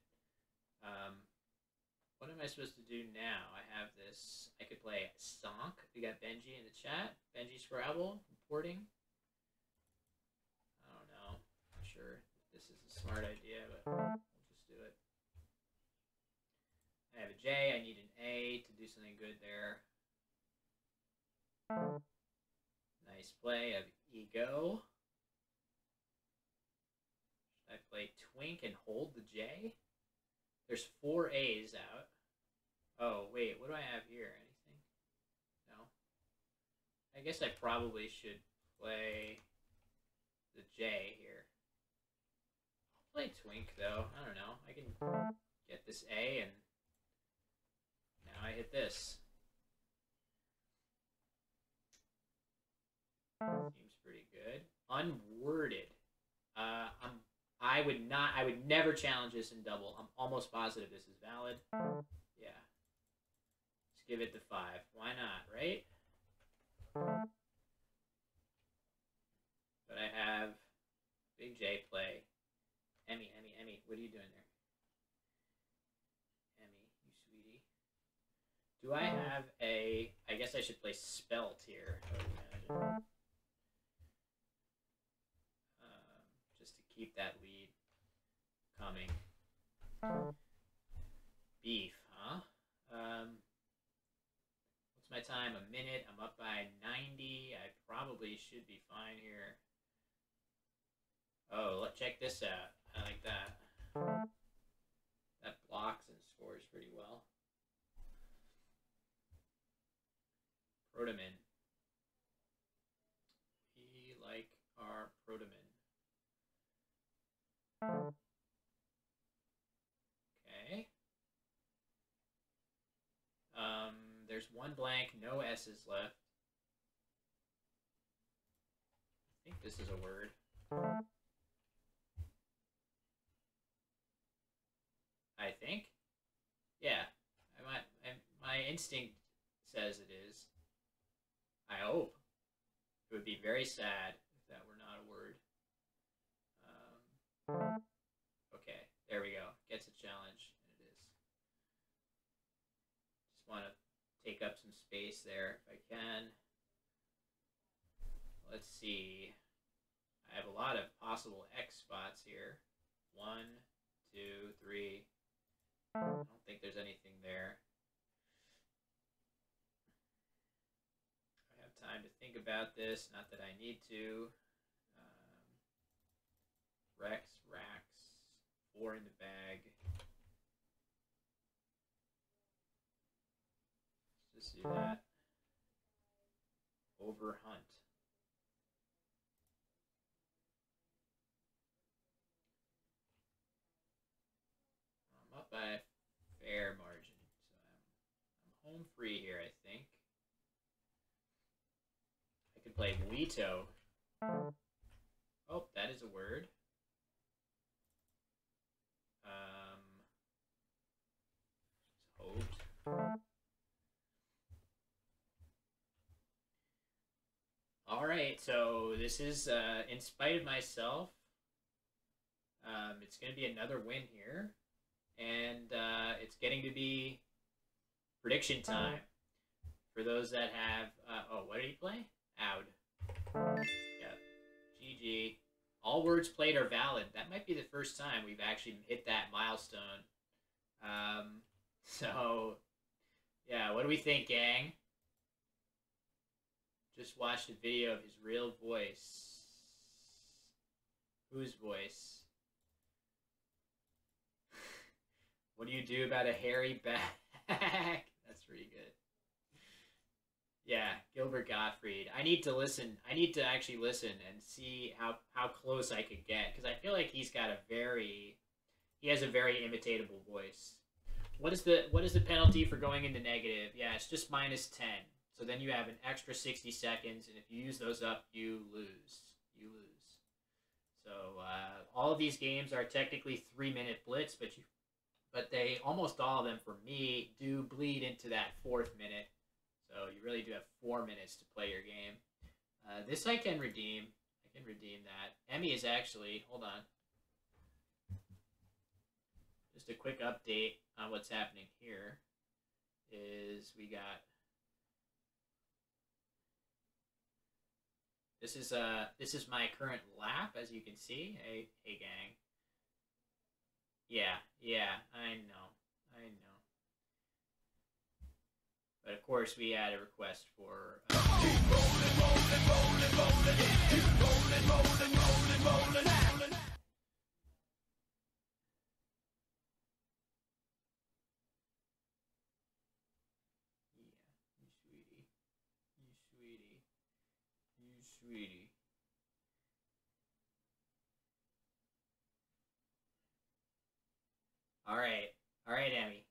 Um, what am I supposed to do now? I have this. I could play Sonk. We got Benji in the chat. Benji Scrabble reporting. I don't know. Not sure this is a smart idea, but we'll just do it. I have a J. I need an A to do something good there. Nice play of Ego. Should I play Twink and hold the J? There's four A's out. Oh, wait, what do I have here? Anything? No? I guess I probably should play the J here. I'll play Twink, though. I don't know. I can get this A, and now I hit this. Seems pretty good. Unworded. Uh, I'm I would not. I would never challenge this in double. I'm almost positive this is valid. Yeah. Let's give it the five. Why not, right? But I have Big J play. Emmy, Emmy, Emmy. What are you doing there? Emmy, you sweetie. Do I have a... I guess I should play Spelt here. Imagine. Um, just to keep that coming. Beef, huh? Um, what's my time? A minute. I'm up by 90. I probably should be fine here. Oh, let's check this out. I like that. That blocks and scores pretty well. Protoman. We like our Protoman. Okay. Um, there's one blank, no S's left. I think this is a word. I think. Yeah. I, My, my instinct says it is. I hope. It would be very sad if that were not a word. Okay, there we go. Gets a challenge, and it is. Want to take up some space there if I can. Let's see. I have a lot of possible X spots here. One, two, three. I don't think there's anything there. I have time to think about this. Not that I need to. Um, Rex, Rax, four in the bag. Do that. Over Hunt. I'm up by a fair margin, so I'm, I'm home free here, I think. I could play Weto. Oh, that is a word. Um, hoped. All right, so this is uh, in spite of myself. Um, it's going to be another win here, and uh, it's getting to be prediction time for those that have. Uh, oh, what did he play? Out. Yep. GG. All words played are valid. That might be the first time we've actually hit that milestone. Um, [laughs] so, yeah, what do we think, gang? Just watched a video of his real voice. Whose voice? [laughs] what do you do about a hairy [laughs] back? That's pretty good. Yeah, Gilbert Gottfried. I need to listen. I need to actually listen and see how how close I could get because I feel like he's got a very he has a very imitatable voice. What is the what is the penalty for going into negative? Yeah, it's just minus 10. So then you have an extra 60 seconds and if you use those up, you lose. You lose. So uh, all of these games are technically 3-minute blitz, but you but they almost all of them for me do bleed into that fourth minute so you really do have four minutes to play your game. Uh, this I can redeem. I can redeem that. Emmy is actually, hold on. Just a quick update on what's happening here is we got this is uh this is my current lap as you can see. Hey hey gang. Yeah, yeah, I know. I know. But of course, we had a request for. Uh, rolling, rolling, rolling, rolling, keep rolling, rolling, rolling, rolling, rolling. Yeah, you sweetie, you sweetie, you sweetie. All right, all right, Emmy.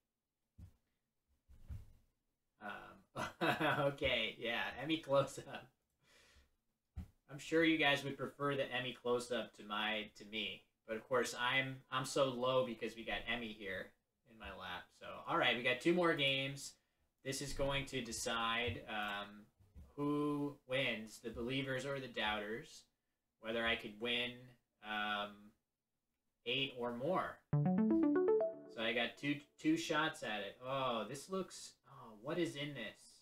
Um, [laughs] okay, yeah, Emmy close up. I'm sure you guys would prefer the Emmy close up to my to me, but of course I'm I'm so low because we got Emmy here in my lap. So all right, we got two more games. This is going to decide um, who wins, the believers or the doubters. Whether I could win um, eight or more. So I got two two shots at it. Oh, this looks what is in this?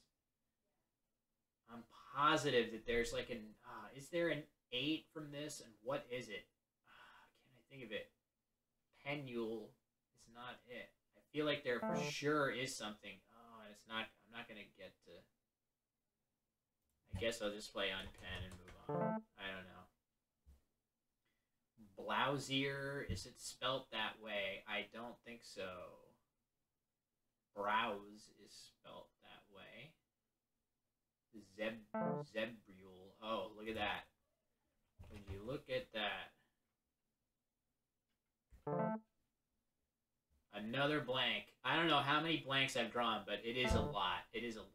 I'm positive that there's like an. Uh, is there an eight from this? And what is it? Uh, can I think of it? Penule is not it. I feel like there for sure is something. Oh, and it's not. I'm not gonna get to. I guess I'll just play on pen and move on. I don't know. Blousier, is it spelt that way? I don't think so browse is spelt that way. Zeb Zebriel. Oh, look at that. When you look at that. Another blank. I don't know how many blanks I've drawn, but it is a lot. It is a lot.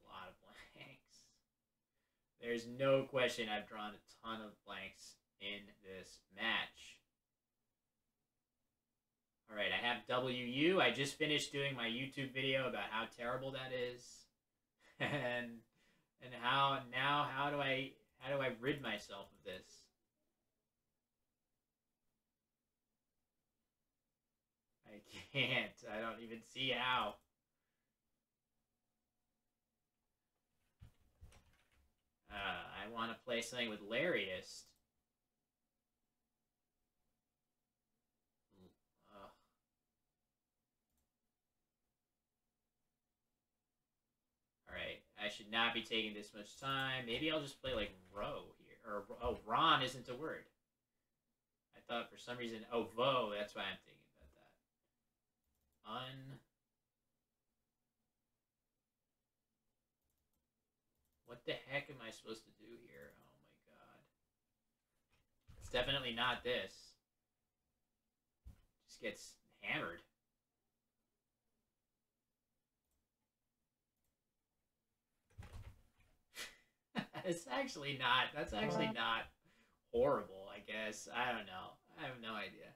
There's no question I've drawn a ton of blanks in this match. All right, I have WU. I just finished doing my YouTube video about how terrible that is. [laughs] and and how now how do I how do I rid myself of this? I [laughs] can't. I don't even see how. Uh, I want to play something with Lariest. Alright, I should not be taking this much time. Maybe I'll just play like Ro here. Or, oh, Ron isn't a word. I thought for some reason, oh, vo, that's why I'm thinking about that. Un... What the heck am I supposed to do here? Oh my god. It's definitely not this. Just gets hammered. [laughs] it's actually not. That's actually uh-huh. not horrible. I guess. I don't know. I have no idea.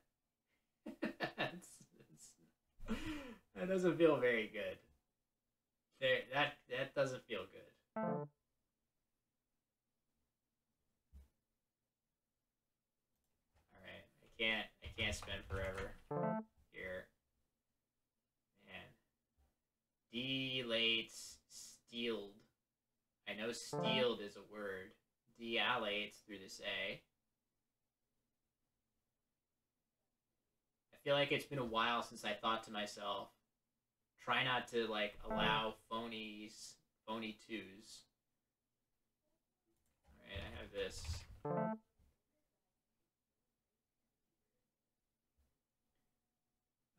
[laughs] it's, it's, that doesn't feel very good. There, that that doesn't feel good. All right, I can't. I can't spend forever here. Man, delates steeled. I know steeled is a word. Dealates through this A. I feel like it's been a while since I thought to myself, try not to like allow phonies, phony twos. All right, I have this.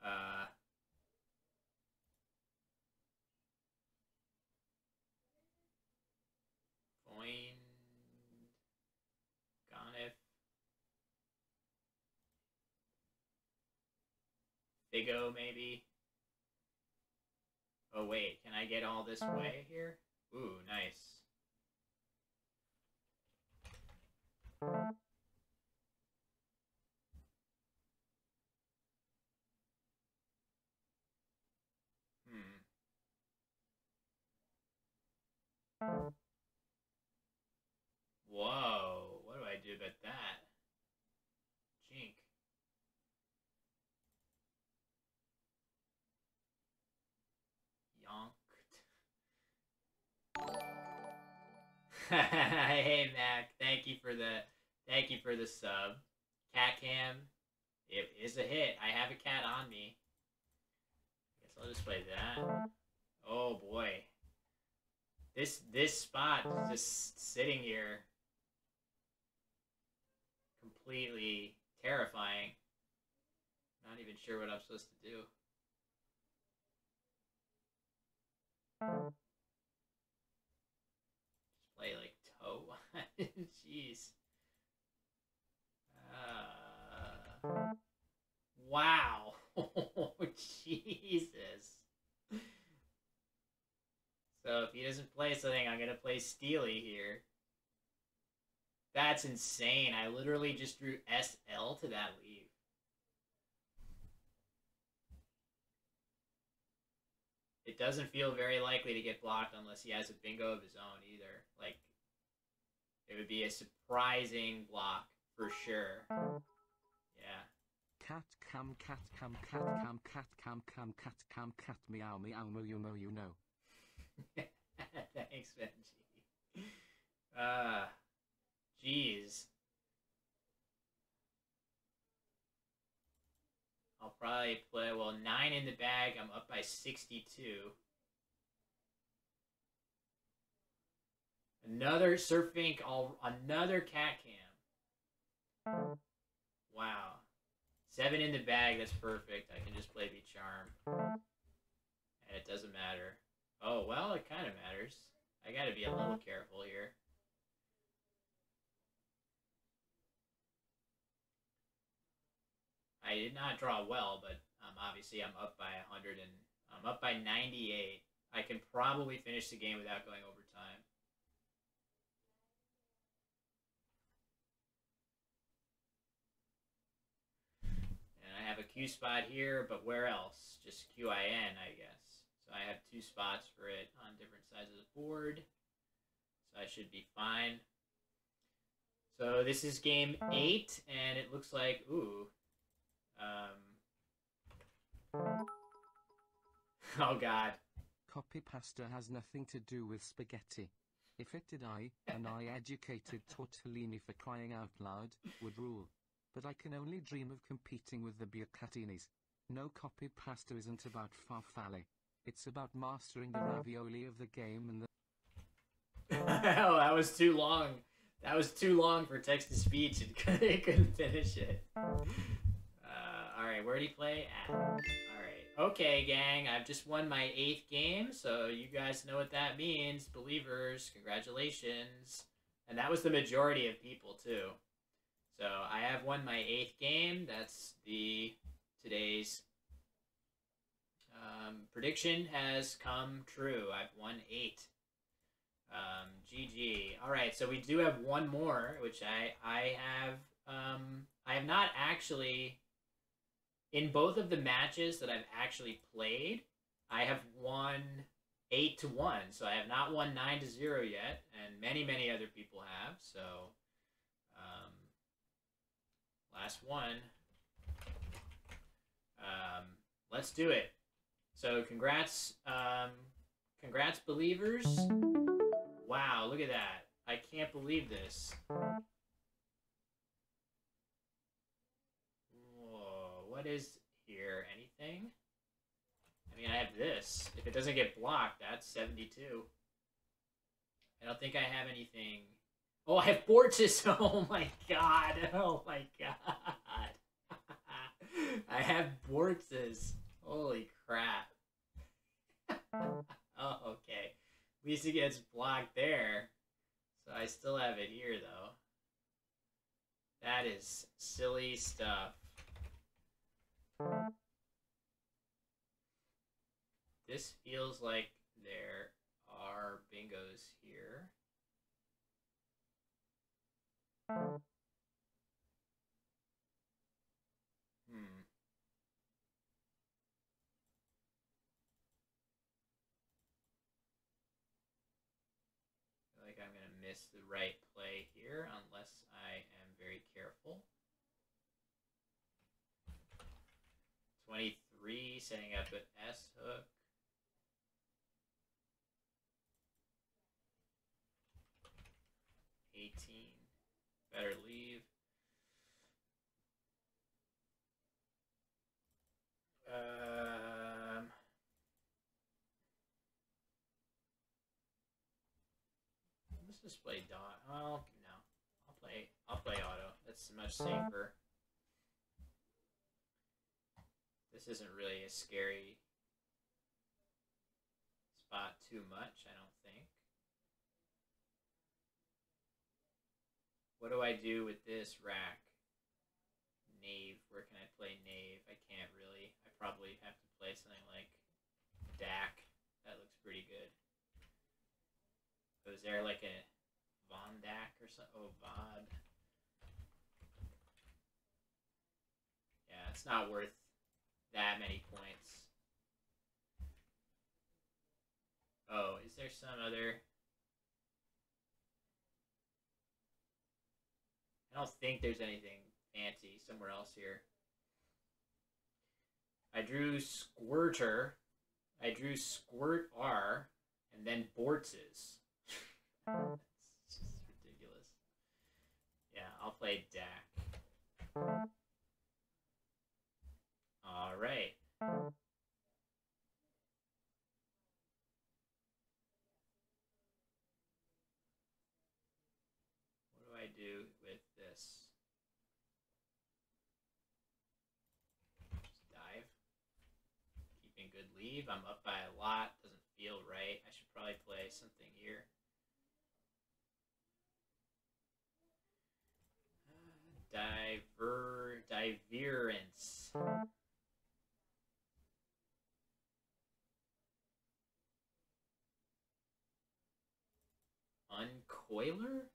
Uh, Foin, Ganef, Figo, maybe. Oh wait, can I get all this way here? Ooh, nice. Hmm. Whoa, what do I do about that? Jink. Yonked. [laughs] hey Mac, thank you for the thank you for the sub. Cat cam. It is a hit. I have a cat on me. Guess I'll just play that. Oh boy. This this spot just sitting here completely terrifying. Not even sure what I'm supposed to do. Just play like toe. [laughs] Jeez. Uh, wow. [laughs] Jesus. So if he doesn't play something, I'm gonna play Steely here. That's insane. I literally just drew SL to that leave. It doesn't feel very likely to get blocked unless he has a bingo of his own either. Like, it would be a surprising block for sure. Yeah. Cat cam cat cam cat cam cat cam cam cat cam cat meow meow you know you know. [laughs] Thanks, Benji. Uh, jeez. I'll probably play, well, 9 in the bag. I'm up by 62. Another Surfink, all, another cat cam. Wow. 7 in the bag, that's perfect. I can just play Be Charm. And it doesn't matter. Oh, well, it kind of matters. I gotta be a little careful here. I did not draw well, but um, obviously I'm up by 100 and I'm up by 98. I can probably finish the game without going overtime. And I have a Q spot here, but where else? Just QIN, I guess. So I have two spots for it on different sides of the board. So I should be fine. So this is game eight, and it looks like, ooh, um, [laughs] oh god. Copy pasta has nothing to do with spaghetti. If it did I, an I educated [laughs] tortellini for crying out loud, would rule. But I can only dream of competing with the Biacatinis. No copy pasta isn't about farfalle. It's about mastering the ravioli of the game and the [laughs] oh, that was too long. That was too long for text to speech and [laughs] couldn't finish it. Uh, alright, where did he play? At. Alright. Okay, gang, I've just won my eighth game, so you guys know what that means. Believers, congratulations. And that was the majority of people, too. So I have won my eighth game. That's the today's um, prediction has come true. I've won eight. Um, GG. All right, so we do have one more, which I I have Um, I have not actually. In both of the matches that I've actually played, I have won eight to one. So I have not won nine to zero yet, and many many other people have. So, um, last one. Um, let's do it. So congrats, um, congrats, believers. Wow, look at that. I can't believe this. Whoa, what is here? Anything? I mean, I have this. If it doesn't get blocked, that's 72. I don't think I have anything. Oh, I have Bortzes. [laughs] Oh my god. Oh my god. [laughs] I have Bortzes. Holy crap. Oh, okay. At least it gets blocked there. So I still have it here, though. That is silly stuff. This feels like there are bingos here. Hmm. feel like I'm going to miss the right play here unless I am very careful. 23, setting up an S hook. Eighteen, better leave. Um, let's just Oh no, I'll play. I'll play auto. That's much uh. safer. This isn't really a scary spot too much, I don't think. What do I do with this rack? Knave. Where can I play knave? I can't really. I probably have to play something like Dak. That looks pretty good. Was there like a Von Dak or something? Oh, Vod. Yeah, it's not worth that many points. Oh, is there some other... I don't think there's anything fancy somewhere else here. I drew Squirter. I drew Squirt R, and then Bortzes. [laughs] it's just ridiculous. Yeah, I'll play Dak. All right. What do I do with this? Just dive. Keeping good leave. I'm up by a lot. Doesn't feel right. I should probably play something here. Diver, diverence. Uncoiler?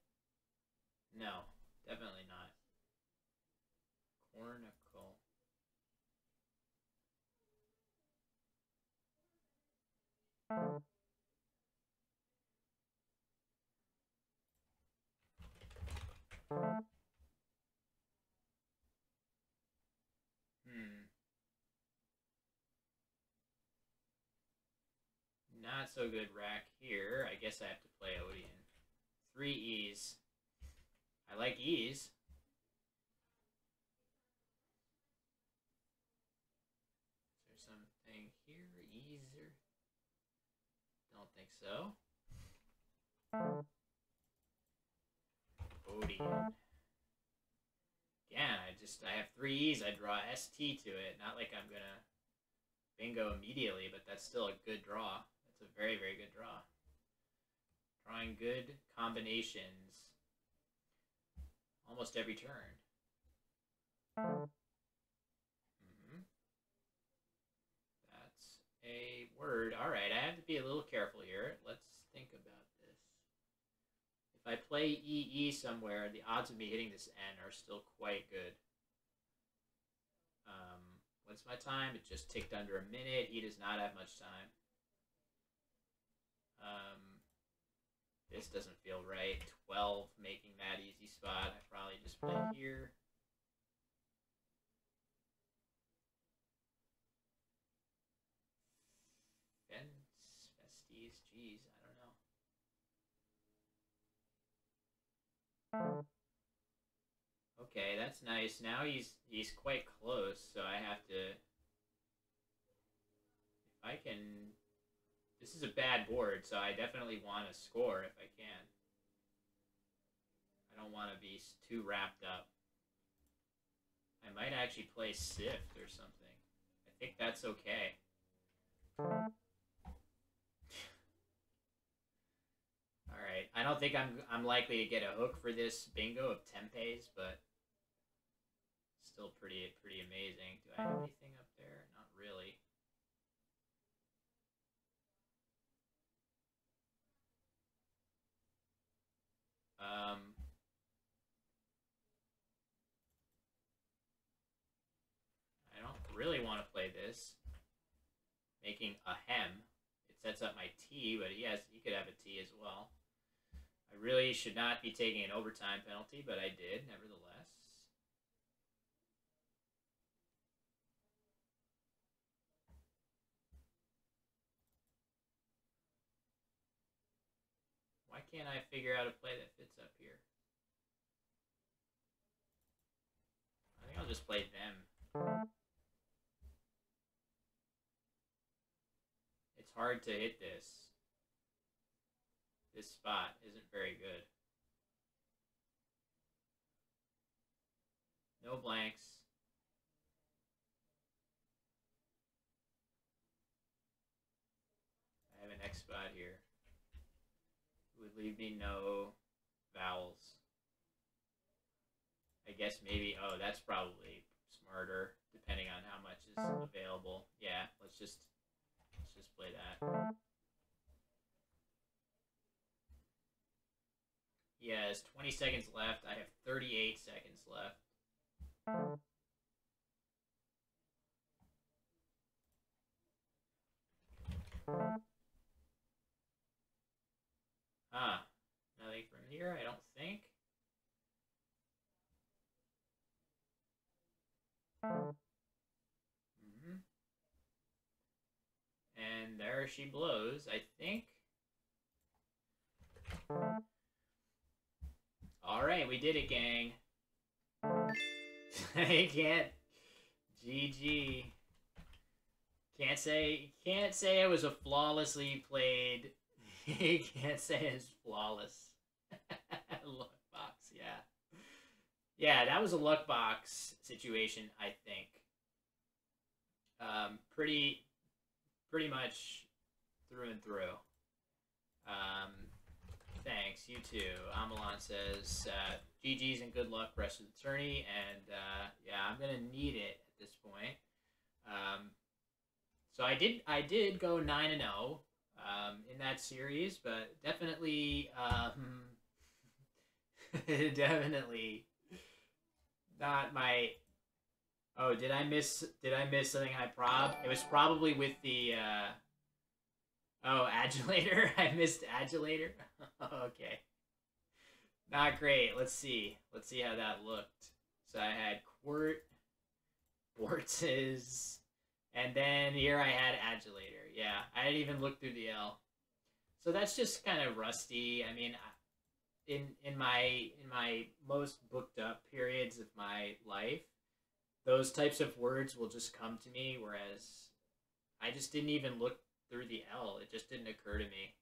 No, definitely not. Cornicle. Hmm. Not so good rack here. I guess I have to play Odeon. Three E's. I like E's. Is there something here? E's or... Don't think so. Odeon. Again, I just, I have three E's. I draw ST to it. Not like I'm gonna bingo immediately, but that's still a good draw. That's a very, very good draw. Drawing good combinations almost every turn. hmm That's a word. All right, I have to be a little careful here. Let's think about this. If I play EE somewhere, the odds of me hitting this N are still quite good. Um, what's my time? It just ticked under a minute. He does not have much time. Um, this doesn't feel right. 12 making that easy spot. I probably just play here. Fence, Festies, jeez, I don't know. Okay, that's nice. Now he's he's quite close, so I have to if I can this is a bad board, so I definitely want to score if I can. I don't want to be too wrapped up. I might actually play Sift or something. I think that's okay. [laughs] Alright, I don't think I'm I'm likely to get a hook for this bingo of tempes, but still pretty pretty amazing. Do I have anything up there? Not really. Um, I don't really want to play this. Making a hem. It sets up my T, but yes, he could have a T as well. I really should not be taking an overtime penalty, but I did, nevertheless. Why can't I figure out a play that fits up here? I think I'll just play them. It's hard to hit this. This spot isn't very good. No blanks. I have an X spot here would leave me no vowels. I guess maybe, oh, that's probably smarter, depending on how much is available. Yeah, let's just, let's just play that. Has 20 seconds left. I have 38 seconds left. Ah, nothing from here, I don't think. Mm-hmm. And there she blows, I think. Alright, we did it, gang. [laughs] I can't. GG. Can't say can't say it was a flawlessly played he can't say it's flawless. [laughs] luck box, yeah. Yeah, that was a luck box situation, I think. Um, pretty, pretty much through and through. Um, thanks, you too. Amalan says, uh, GG's and good luck, rest of the tourney. And uh, yeah, I'm going to need it at this point. Um, so I did, I did go 9 and 0 um, in that series, but definitely, um, [laughs] definitely not my. Oh, did I miss? Did I miss something I prob? It was probably with the. Uh... Oh, [laughs] adulator. I missed adulator. [laughs] okay. Not great. Let's see. Let's see how that looked. So I had Quart, Bortzes, and then here I had adulator. Yeah, I didn't even look through the L. So that's just kind of rusty. I mean, in in my in my most booked up periods of my life, those types of words will just come to me. Whereas, I just didn't even look through the L. It just didn't occur to me.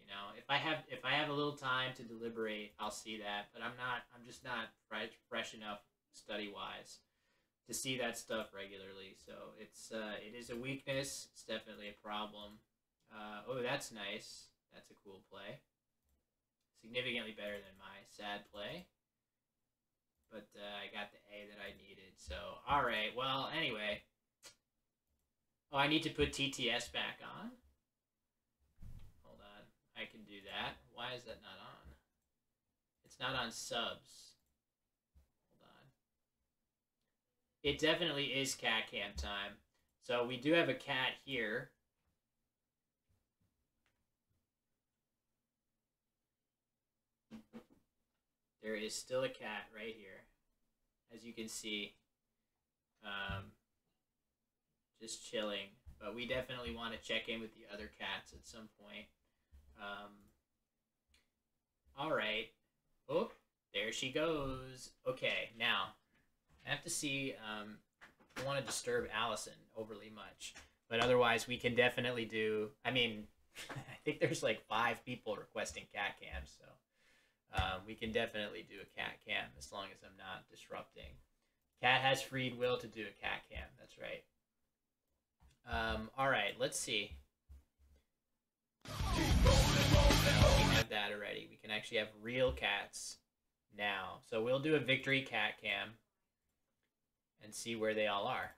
You know, if I have if I have a little time to deliberate, I'll see that. But I'm not. I'm just not fresh fresh enough study wise to see that stuff regularly. So it's uh, it is a weakness. It's definitely a problem. Uh, oh, that's nice. That's a cool play. Significantly better than my sad play. But uh, I got the A that I needed. So all right. Well, anyway. Oh, I need to put TTS back on. Hold on. I can do that. Why is that not on? It's not on subs. Hold on. It definitely is cat cam time. So we do have a cat here. There is still a cat right here, as you can see. Um, just chilling. But we definitely want to check in with the other cats at some point. Um, all right. Oh, there she goes. Okay, now I have to see. Um, I don't want to disturb Allison overly much, but otherwise we can definitely do. I mean, [laughs] I think there's like five people requesting cat cams, so um, we can definitely do a cat cam as long as I'm not disrupting. Cat has freed will to do a cat cam. That's right. Um, all right, let's see. that already. We can actually have real cats now. So we'll do a victory cat cam and see where they all are.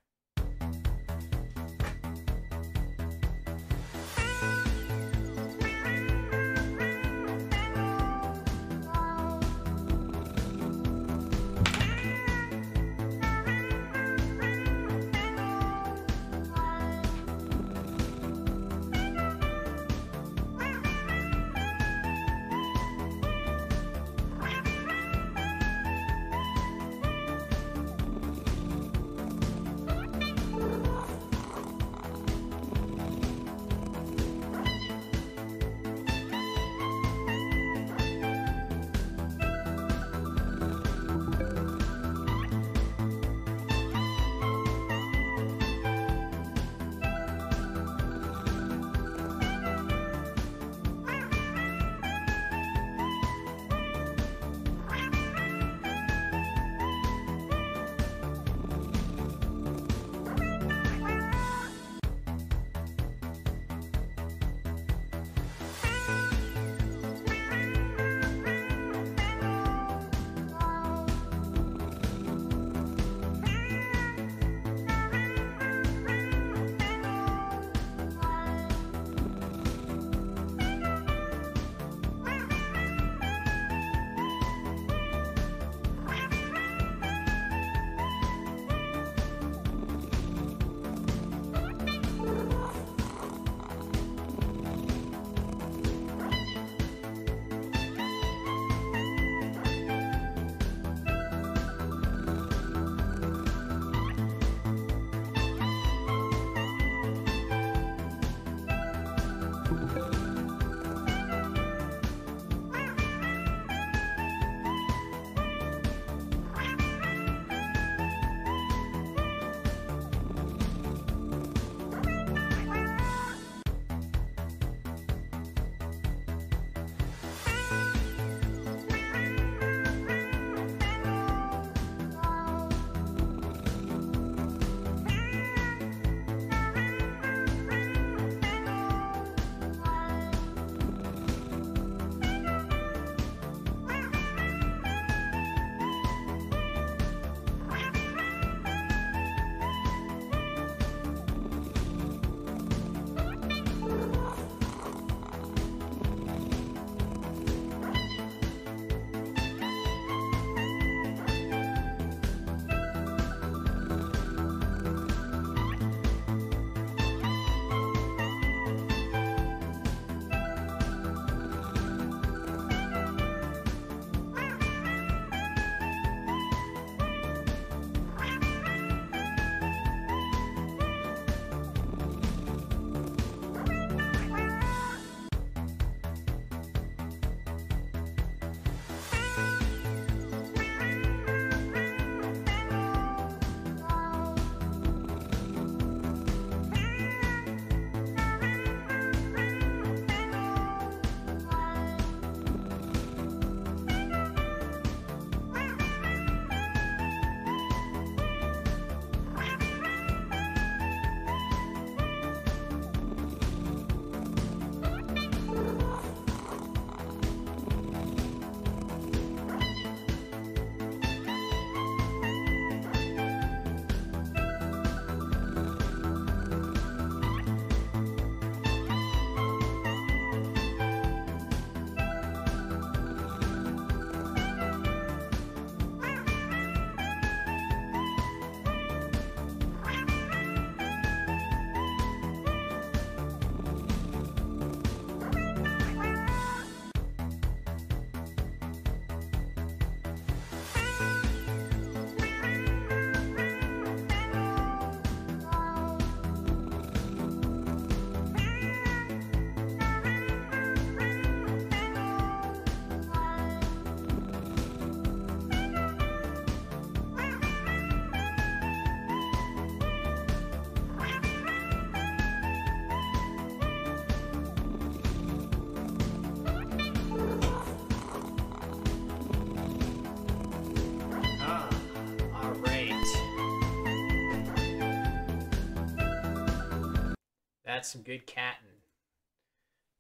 Some good catting.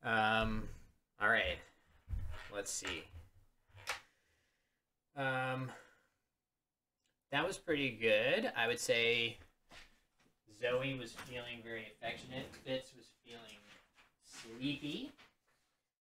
Um, all right. Let's see. Um, that was pretty good. I would say Zoe was